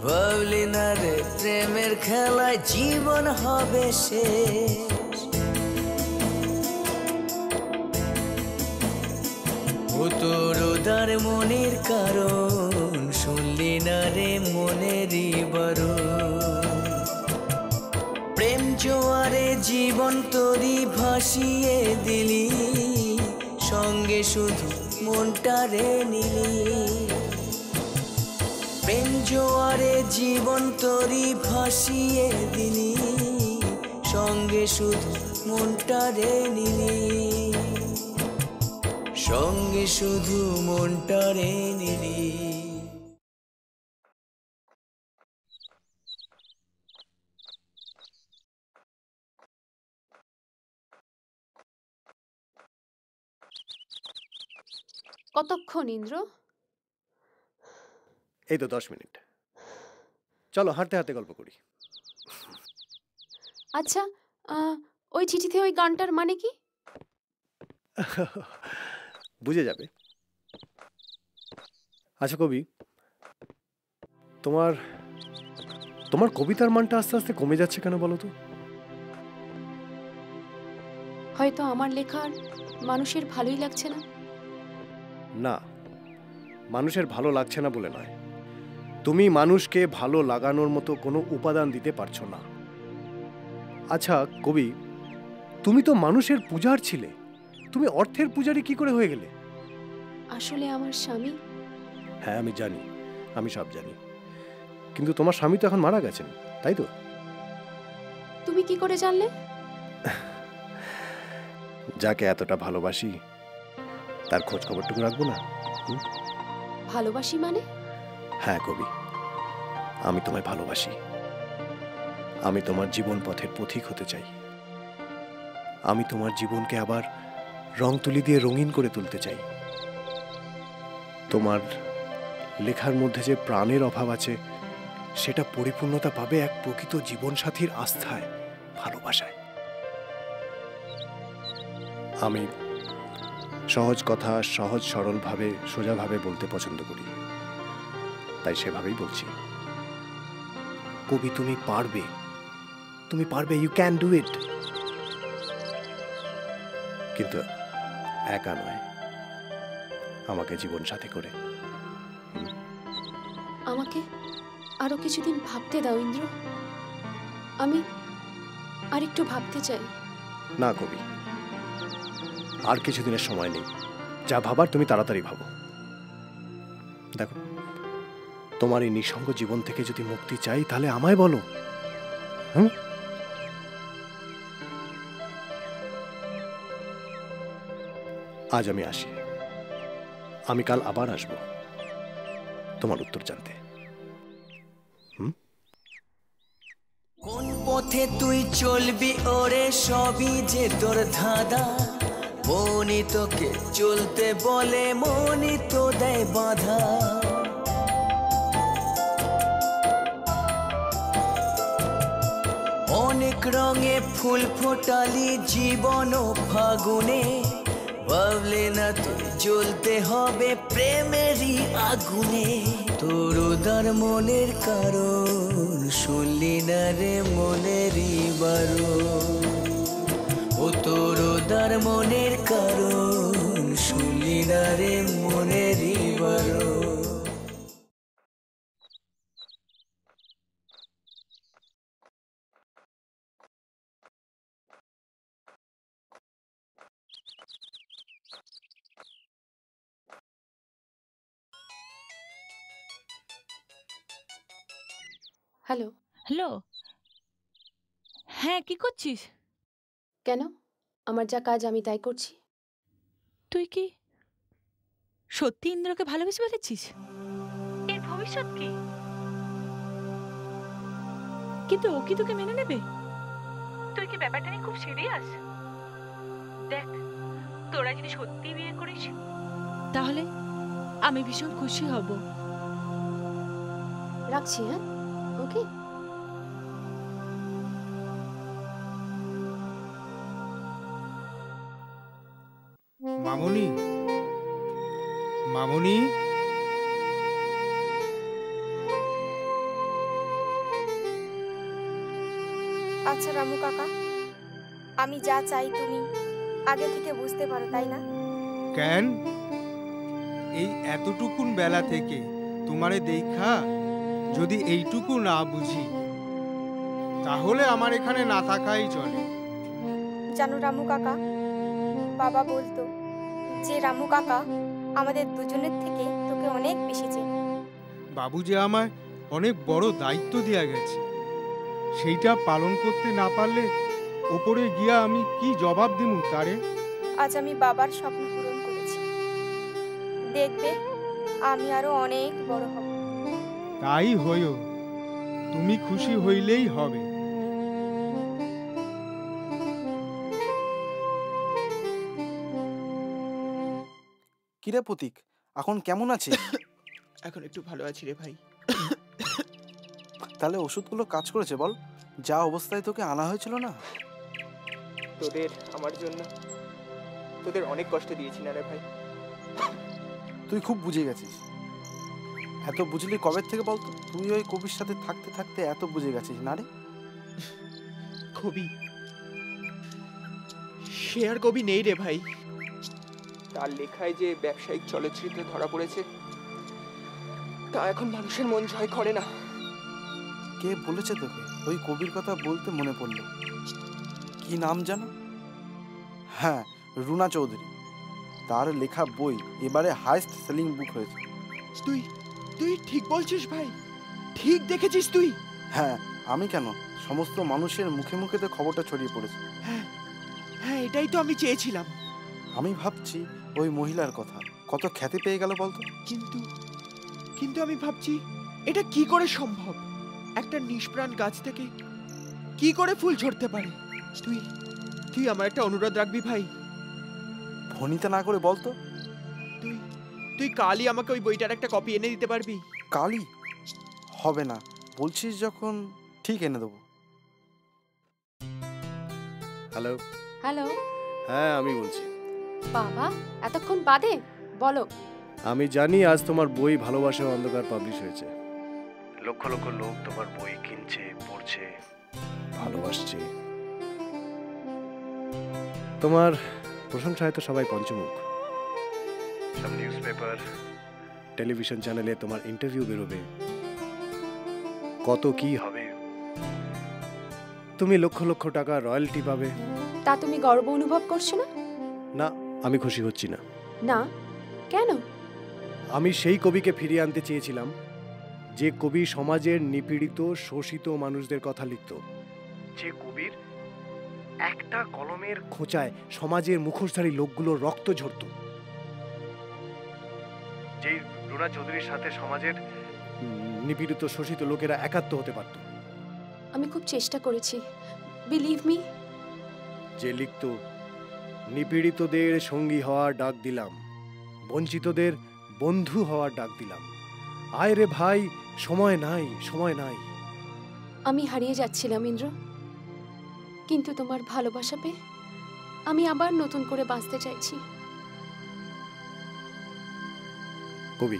Speaker 18: ভাবলি না রে, প্রেমের খেলায় জীবন হবে শেষ। তোর মনের কারণ শুনলি না রে মনেরই বারণ। প্রেম জোয়ারে জীবন তোরি ভাসিয়ে দিলি, সঙ্গে শুধু মনটা রে নিলি। প্রেম জোয়ারে জীবন তোরি ভাসিয়ে দিলি, সঙ্গে শুধু মনটা রে নিলি। সঙ্গে শুধু মনটা রে নিলি
Speaker 3: কতক্ষণ ইন্দ্র?
Speaker 35: এই তো দশ মিনিট। চলো হাঁটতে হাঁটতে গল্প করি।
Speaker 3: আচ্ছা ওই চিঠিতে ওই গানটার মানে কি?
Speaker 35: বুঝে যাবে। আচ্ছা কবি তোমার তোমার কবিতার মানটা আস্তে আস্তে কমে যাচ্ছে কেন বলো তো?
Speaker 3: হয়তো আমার লেখার মানুষের ভালোই লাগছে না?
Speaker 35: না মানুষের ভালো লাগছে না বলে নয়। তুমি মানুষকে ভালো লাগানোর মতো কোনো উপাদান দিতে পারছ না। আচ্ছা কবি তুমি তো মানুষের পূজার ছিলে। তুমি অর্থের পূজারি কি করে হয়ে গেলে?
Speaker 3: আসলে আমার স্বামী?
Speaker 35: হ্যাঁ আমি জানি। আমি সব জানি। কিন্তু তোমার স্বামী তো এখন মারা গেছেন তাই তো?
Speaker 3: তুমি কি করে জানলে?
Speaker 35: যাকে এতটা ভালোবাসি তার খোঁজ খবরটুকু রাখব না?
Speaker 3: ভালোবাসি মানে?
Speaker 35: হ্যাঁ কবি। আমি তোমায় ভালোবাসি। আমি তোমার জীবন পথের পথিক হতে চাই। আমি তোমার জীবনকে আবার রং তুলি দিয়ে রঙিন করে তুলতে চাই। তোমার লেখার মধ্যে যে প্রাণের অভাব আছে, সেটা পরিপূর্ণতা পাবে এক প্রকৃত জীবনসাথীর আস্থায়, ভালোবাসায়। আমি সহজ কথা, সহজ সরলভাবে, সোজাভাবে বলতে পছন্দ করি। তাই সেভাবেই বলছি। কবি, তুমি পারবে। তুমি পারবে ইউ ক্যান ডু ইট কিন্তু একা নয়। আমাকে জীবন সাথে করে।
Speaker 1: আমাকে আরও কিছুদিন ভাবতে দাও ইন্দ্র। আমি আরেকটু ভাবতে চাই।
Speaker 35: না কবি। আর কিছুদিনের সময় নেই। যা ভাবার তুমি তাড়াতাড়ি ভাবো। দেখো তোমার এই নিঃসঙ্গ জীবন থেকে যদি মুক্তি চাই তাহলে আমায় বলো। হুম? আজ আমি আসি। আমি কাল আবার আসব। তোমার উত্তর জানতে।
Speaker 18: কোন পথে তুই চলবি ওরে সবই যে তোর ধাঁধা? মনি তোকে চলতে বলে মনি তো দেয় বাধা। অনেক রঙে ফুল ফোটালি জীবন ফাগুনে। ভাবলে না তুই জ্বলতে হবে প্রেমেরই আগুনে। তোর উদার মনের কারণ শুনলি না রে মনেরই বারো ও তোর উদার মনের কারণ শুনলি না রে মনেরই
Speaker 34: কি করছিস?
Speaker 1: কেন? আমার যা কাজ আমি তাই করছি।
Speaker 34: তুই কি সত্যি ইন্দ্রকে ভালোবেসে ফেলেছিস? এর ভবিষ্যৎ কি? কিন্তু ও কি তোকে মেনে নেবে? তুই কি ব্যাপারটা নিয়ে খুব সিরিয়াস দেখ তোরা যদি সত্যি বিয়ে করিস তাহলে আমি ভীষণ খুশি হব।
Speaker 1: রাখছি হ্যাঁ? ওকে।
Speaker 23: মামনি? মামনি?
Speaker 6: আচ্ছা রামু কাকা আমি যা চাই তুমি আগে থেকে বুঝতে পারো তাই না?
Speaker 23: কেন? এই এতটুকুন বেলা থেকে তোমারে দেখা যদি এইটুকু না বুঝি তাহলে আমার এখানে না থাকাই চলে।
Speaker 6: জানো রামু কাকা বাবা বলতো যে রামু কাকা আমাদের দুজনের থেকে তোকে অনেক বেশি চেনে।
Speaker 23: বাবু যে আমায় অনেক বড় দায়িত্ব দেয়া গেছে সেইটা পালন করতে না পারলে ওপরে গিয়া আমি কি জবাব দিমু তারে?
Speaker 6: আজ আমি বাবার স্বপ্ন পূরণ করেছি। দেখবে আমি আরও অনেক বড় হব।
Speaker 23: তাই হইও তুমি খুশি হইলেই হবে।
Speaker 36: কিরে প্রতীক? এখন কেমন আছিস?
Speaker 23: এখন একটু ভালো আছি রে ভাই।
Speaker 36: তাহলে ওষুধগুলো কাজ করেছে বল। যা অবস্থায় তোকে আনা হয়েছিল না?
Speaker 23: তোদের আমার জন্য। তোদের অনেক কষ্ট দিয়েছি না রে ভাই।
Speaker 36: তুই খুব বুঝে গেছিস। এত বুঝলি কবে থেকে বলতো? তুই ওই কবির সাথে থাকতে থাকতে এত বুঝে গেছিস না রে?
Speaker 23: কবি। সে আর কবি নেই রে ভাই। তার লেখায় যে ব্যবসায়িক চলচ্চিত্রে ধরা পড়েছে তা এখন মানুষের মন জয় করে না।
Speaker 36: কে বলেছে তোকে? ওই কবির কথা বলতে মনে পড়ল। কি নাম জানো হ্যাঁ রুনা চৌধুরী। তার লেখা বই এবারে হাইস্ট সেলিং বুক হয়েছে।
Speaker 23: তুই তুই ঠিক বলছিস ভাই। ঠিক দেখেছিস তুই?
Speaker 36: হ্যাঁ আমি কেন? সমস্ত মানুষের মুখে মুখে তো খবরটা ছড়িয়ে পড়েছে।
Speaker 23: হ্যাঁ হ্যাঁ এটাই তো আমি চেয়েছিলাম।
Speaker 36: আমি ভাবছি ওই মহিলার কথা। কত খ্যাতি পেয়ে গেল বলতো?
Speaker 23: কিন্তু কিন্তু আমি ভাবছি এটা কি করে সম্ভব? একটা নিষ্প্রাণ গাছ থেকে কি করে ফুল ঝরতে পারে? তুই তুই আমার একটা অনুরোধ রাখবি ভাই।
Speaker 36: ফোনিতে না করে বলতো?
Speaker 23: তুই তুই কালই আমাকে ওই বইটার একটা কপি এনে দিতে পারবি?
Speaker 36: কালই? হবে না। বলছিস যখন ঠিক এনে দেবো।
Speaker 35: হ্যালো।
Speaker 3: হ্যালো।
Speaker 35: হ্যাঁ আমি বলছি।
Speaker 3: বাবা এতক্ষণ বাদে? বলো।
Speaker 35: আমি জানি আজ তোমার বই ভালোবাসা ও অন্ধকার পাবলিশ হয়েছে। লক্ষ লক্ষ লোক তোমার বই কিনছে পড়ছে। ভালোবাসছে। তোমার প্রশংসায় তো সবাই পঞ্চমুখ। সব নিউজ পেপার টেলিভিশন চ্যানেলে তোমার ইন্টারভিউ বেরোবে। কত কি হবে। তুমি লক্ষ লক্ষ টাকা রয়্যালটি পাবে।
Speaker 3: তা তুমি গর্ব অনুভব করছ না?
Speaker 35: না আমি খুশি হচ্ছি না।
Speaker 3: না? কেন?
Speaker 35: আমি সেই কবিকে ফিরিয়ে আনতে চেয়েছিলাম যে কবি সমাজের নিপীড়িত শোষিত মানুষদের কথা লিখত। যে কবির একটা কলমের খোঁচায় সমাজের মুখোশধারী লোকগুলোর রক্ত ঝরত। যে রুনা চৌধুরীর সাথে সমাজের নিপীড়িত শোষিত লোকেরা একাত্ম হতে পারত।
Speaker 3: আমি খুব চেষ্টা করেছি। বিলিভ মি
Speaker 35: যে লিখত নিপীড়িতদের সঙ্গী হওয়ার ডাক দিলাম বঞ্চিতদের বন্ধু হওয়ার ডাক দিলাম। আয় রে ভাই সময় নাই সময় নাই।
Speaker 3: আমি হারিয়ে যাচ্ছিলাম ইন্দ্র। কিন্তু তোমার ভালোবাসা পেয়ে আমি আবার নতুন করে বাঁচতে চাইছি।
Speaker 35: কবি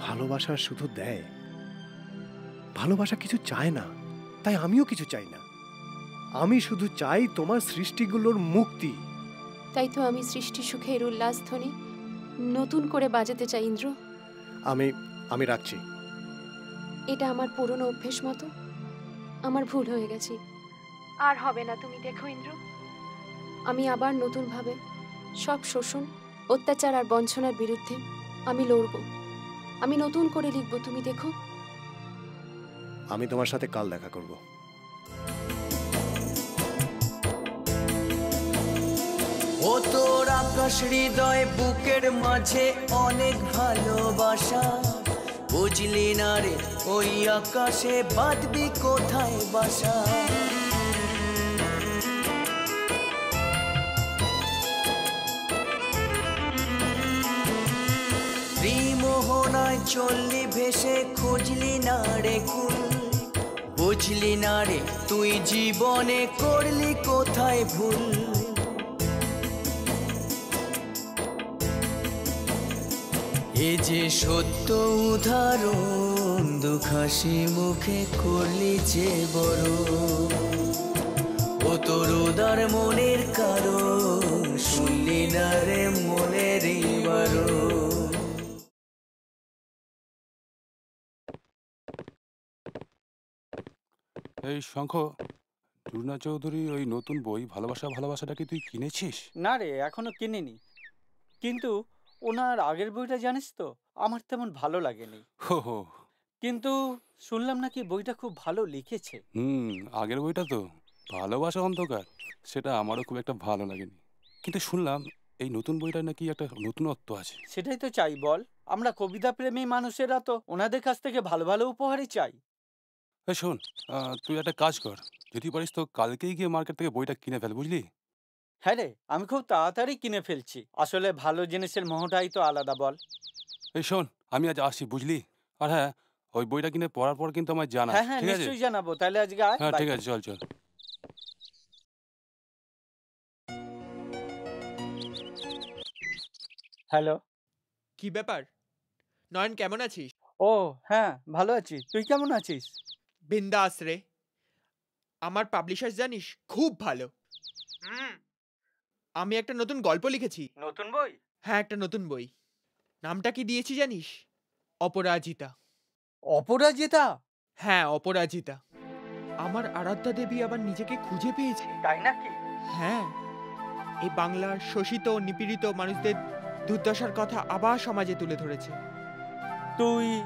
Speaker 35: ভালোবাসা শুধু দেয়। ভালোবাসা কিছু চায় না তাই আমিও কিছু চাই না। আমি শুধু চাই তোমার সৃষ্টিগুলোর মুক্তি।
Speaker 3: তাই তো আমি সৃষ্টি সুখের উল্লাস ধ্বনি। নতুন করে বাজাতে চাই ইন্দ্র।
Speaker 35: আমি আমি রাখছি।
Speaker 3: এটা আমার পুরনো অভ্যেস মতো। আমার ভুল হয়ে গেছে। আর হবে না তুমি দেখো ইন্দ্র। আমি আবার নতুনভাবে সব শোষণ অত্যাচার আর বঞ্চনার বিরুদ্ধে আমি লড়ব। আমি নতুন করে লিখব তুমি দেখো।
Speaker 35: আমি তোমার সাথে কাল দেখা করব।
Speaker 18: ও তোর আকাশ হৃদয় বুকের মাঝে অনেক ভালোবাসা। বুঝলি না রে, ওই আকাশে বাঁধবি কোথায় বাসা? ত্রিমোহনায় চললি ভেসে খুঁজলি না রে কুল। বুঝলি না রে, তুই জীবনে করলি কোথায় ভুল? এ যে সত্য উদাহরণ দুখাসি মুখে করলি যে বড়। ও তোর উদার মনের কারণ শুনলি না রে মনের বারো
Speaker 31: এই শঙ্খ রুনা চৌধুরী ওই নতুন বই ভালোবাসা ভালোবাসাটা কি তুই কিনেছিস?
Speaker 32: না রে এখনও কিনিনি। কিন্তু ওনার আগের বইটা জানিস তো? আমার তেমন ভালো লাগেনি।
Speaker 31: হো হো।
Speaker 32: কিন্তু শুনলাম নাকি বইটা খুব ভালো লিখেছে।
Speaker 31: হুম আগের বইটা তো। ভালোবাসা অন্ধকার সেটা আমারও খুব একটা ভালো লাগেনি। কিন্তু শুনলাম এই নতুন বইটা নাকি একটা নতুনত্ব আছে।
Speaker 32: সেটাই তো চাই বল। আমরা কবিতা প্রেমী মানুষেরা তো ওনাদের কাছ থেকে ভালো ভালো উপহারই চাই।
Speaker 31: শোন তুই একটা কাজ কর। যদি পারিস তো কালকেই গিয়ে মার্কেট থেকে বইটা কিনে ফেল বুঝলি?
Speaker 32: হ্যাঁ রে? আমি খুব তাড়াতাড়ি কিনে ফেলছি। আসলে ভালো জিনিসের মোহটাই তো আলাদা বল।
Speaker 31: এই শোন আমি আজ আসি বুঝলি? আর হ্যাঁ ওই বইটা কিনে পড়ার পর কিন্তু আমায় জানা
Speaker 32: হ্যাঁ হ্যাঁ নিশ্চয়ই জানাব। তাহলে আজকে আয়
Speaker 31: হ্যাঁ ঠিক আছে চল চল।
Speaker 32: হ্যালো?
Speaker 23: কি ব্যাপার? নয়ন কেমন আছিস?
Speaker 32: ও হ্যাঁ ভালো আছি। তুই কেমন আছিস?
Speaker 23: বিন্দাস রে। আমার পাবলিশার জানিস খুব ভালো। আমি একটা নতুন গল্প লিখেছি।
Speaker 32: নতুন বই?
Speaker 23: হ্যাঁ একটা নতুন বই। নামটা কি দিয়েছি জানিস? অপরাজিতা।
Speaker 32: অপরাজিতা?
Speaker 23: হ্যাঁ অপরাজিতা। আমার আরাধ্যা দেবী আবার নিজেকে খুঁজে পেয়েছে।
Speaker 32: তাই নাকি?
Speaker 23: হ্যাঁ। এই বাংলার শোষিত নিপীড়িত মানুষদের দুর্দশার কথা আবার সমাজে তুলে ধরেছে।
Speaker 32: তুই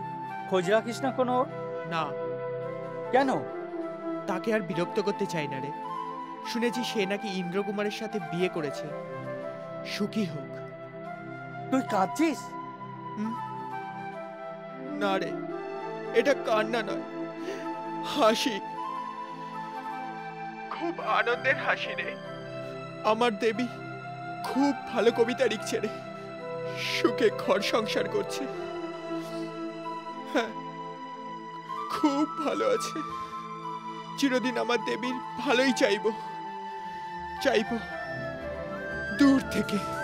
Speaker 32: খোঁজ রাখিস না কোনো
Speaker 23: না।
Speaker 32: কেন?
Speaker 23: তাকে আর বিরক্ত করতে চাই না রে। শুনেছি সে নাকি ইন্দ্রকুমারের সাথে বিয়ে করেছে। সুখী হোক।
Speaker 32: তুই কাঁদছিস?
Speaker 18: না রে এটা কান্না নয়। হাসি। খুব আনন্দের হাসি রে। আমার দেবী খুব ভালো কবিতা লিখছে রে। সুখে ঘর সংসার করছে। হ্যাঁ খুব ভালো আছে। চিরদিন আমার দেবীর ভালোই চাইব। চাইব। দূর থেকে।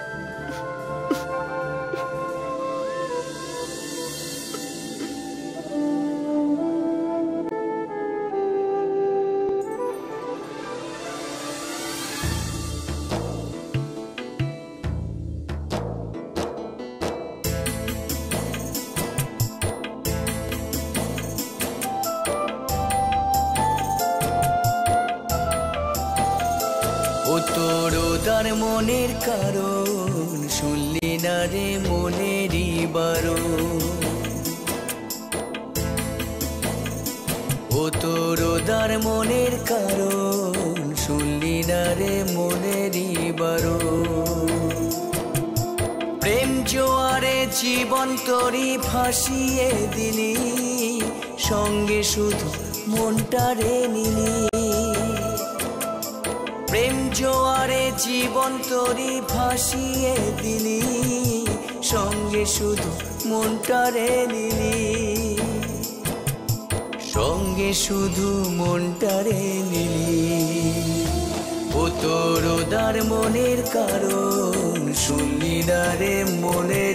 Speaker 37: কারণ শুনি না রে মনেরই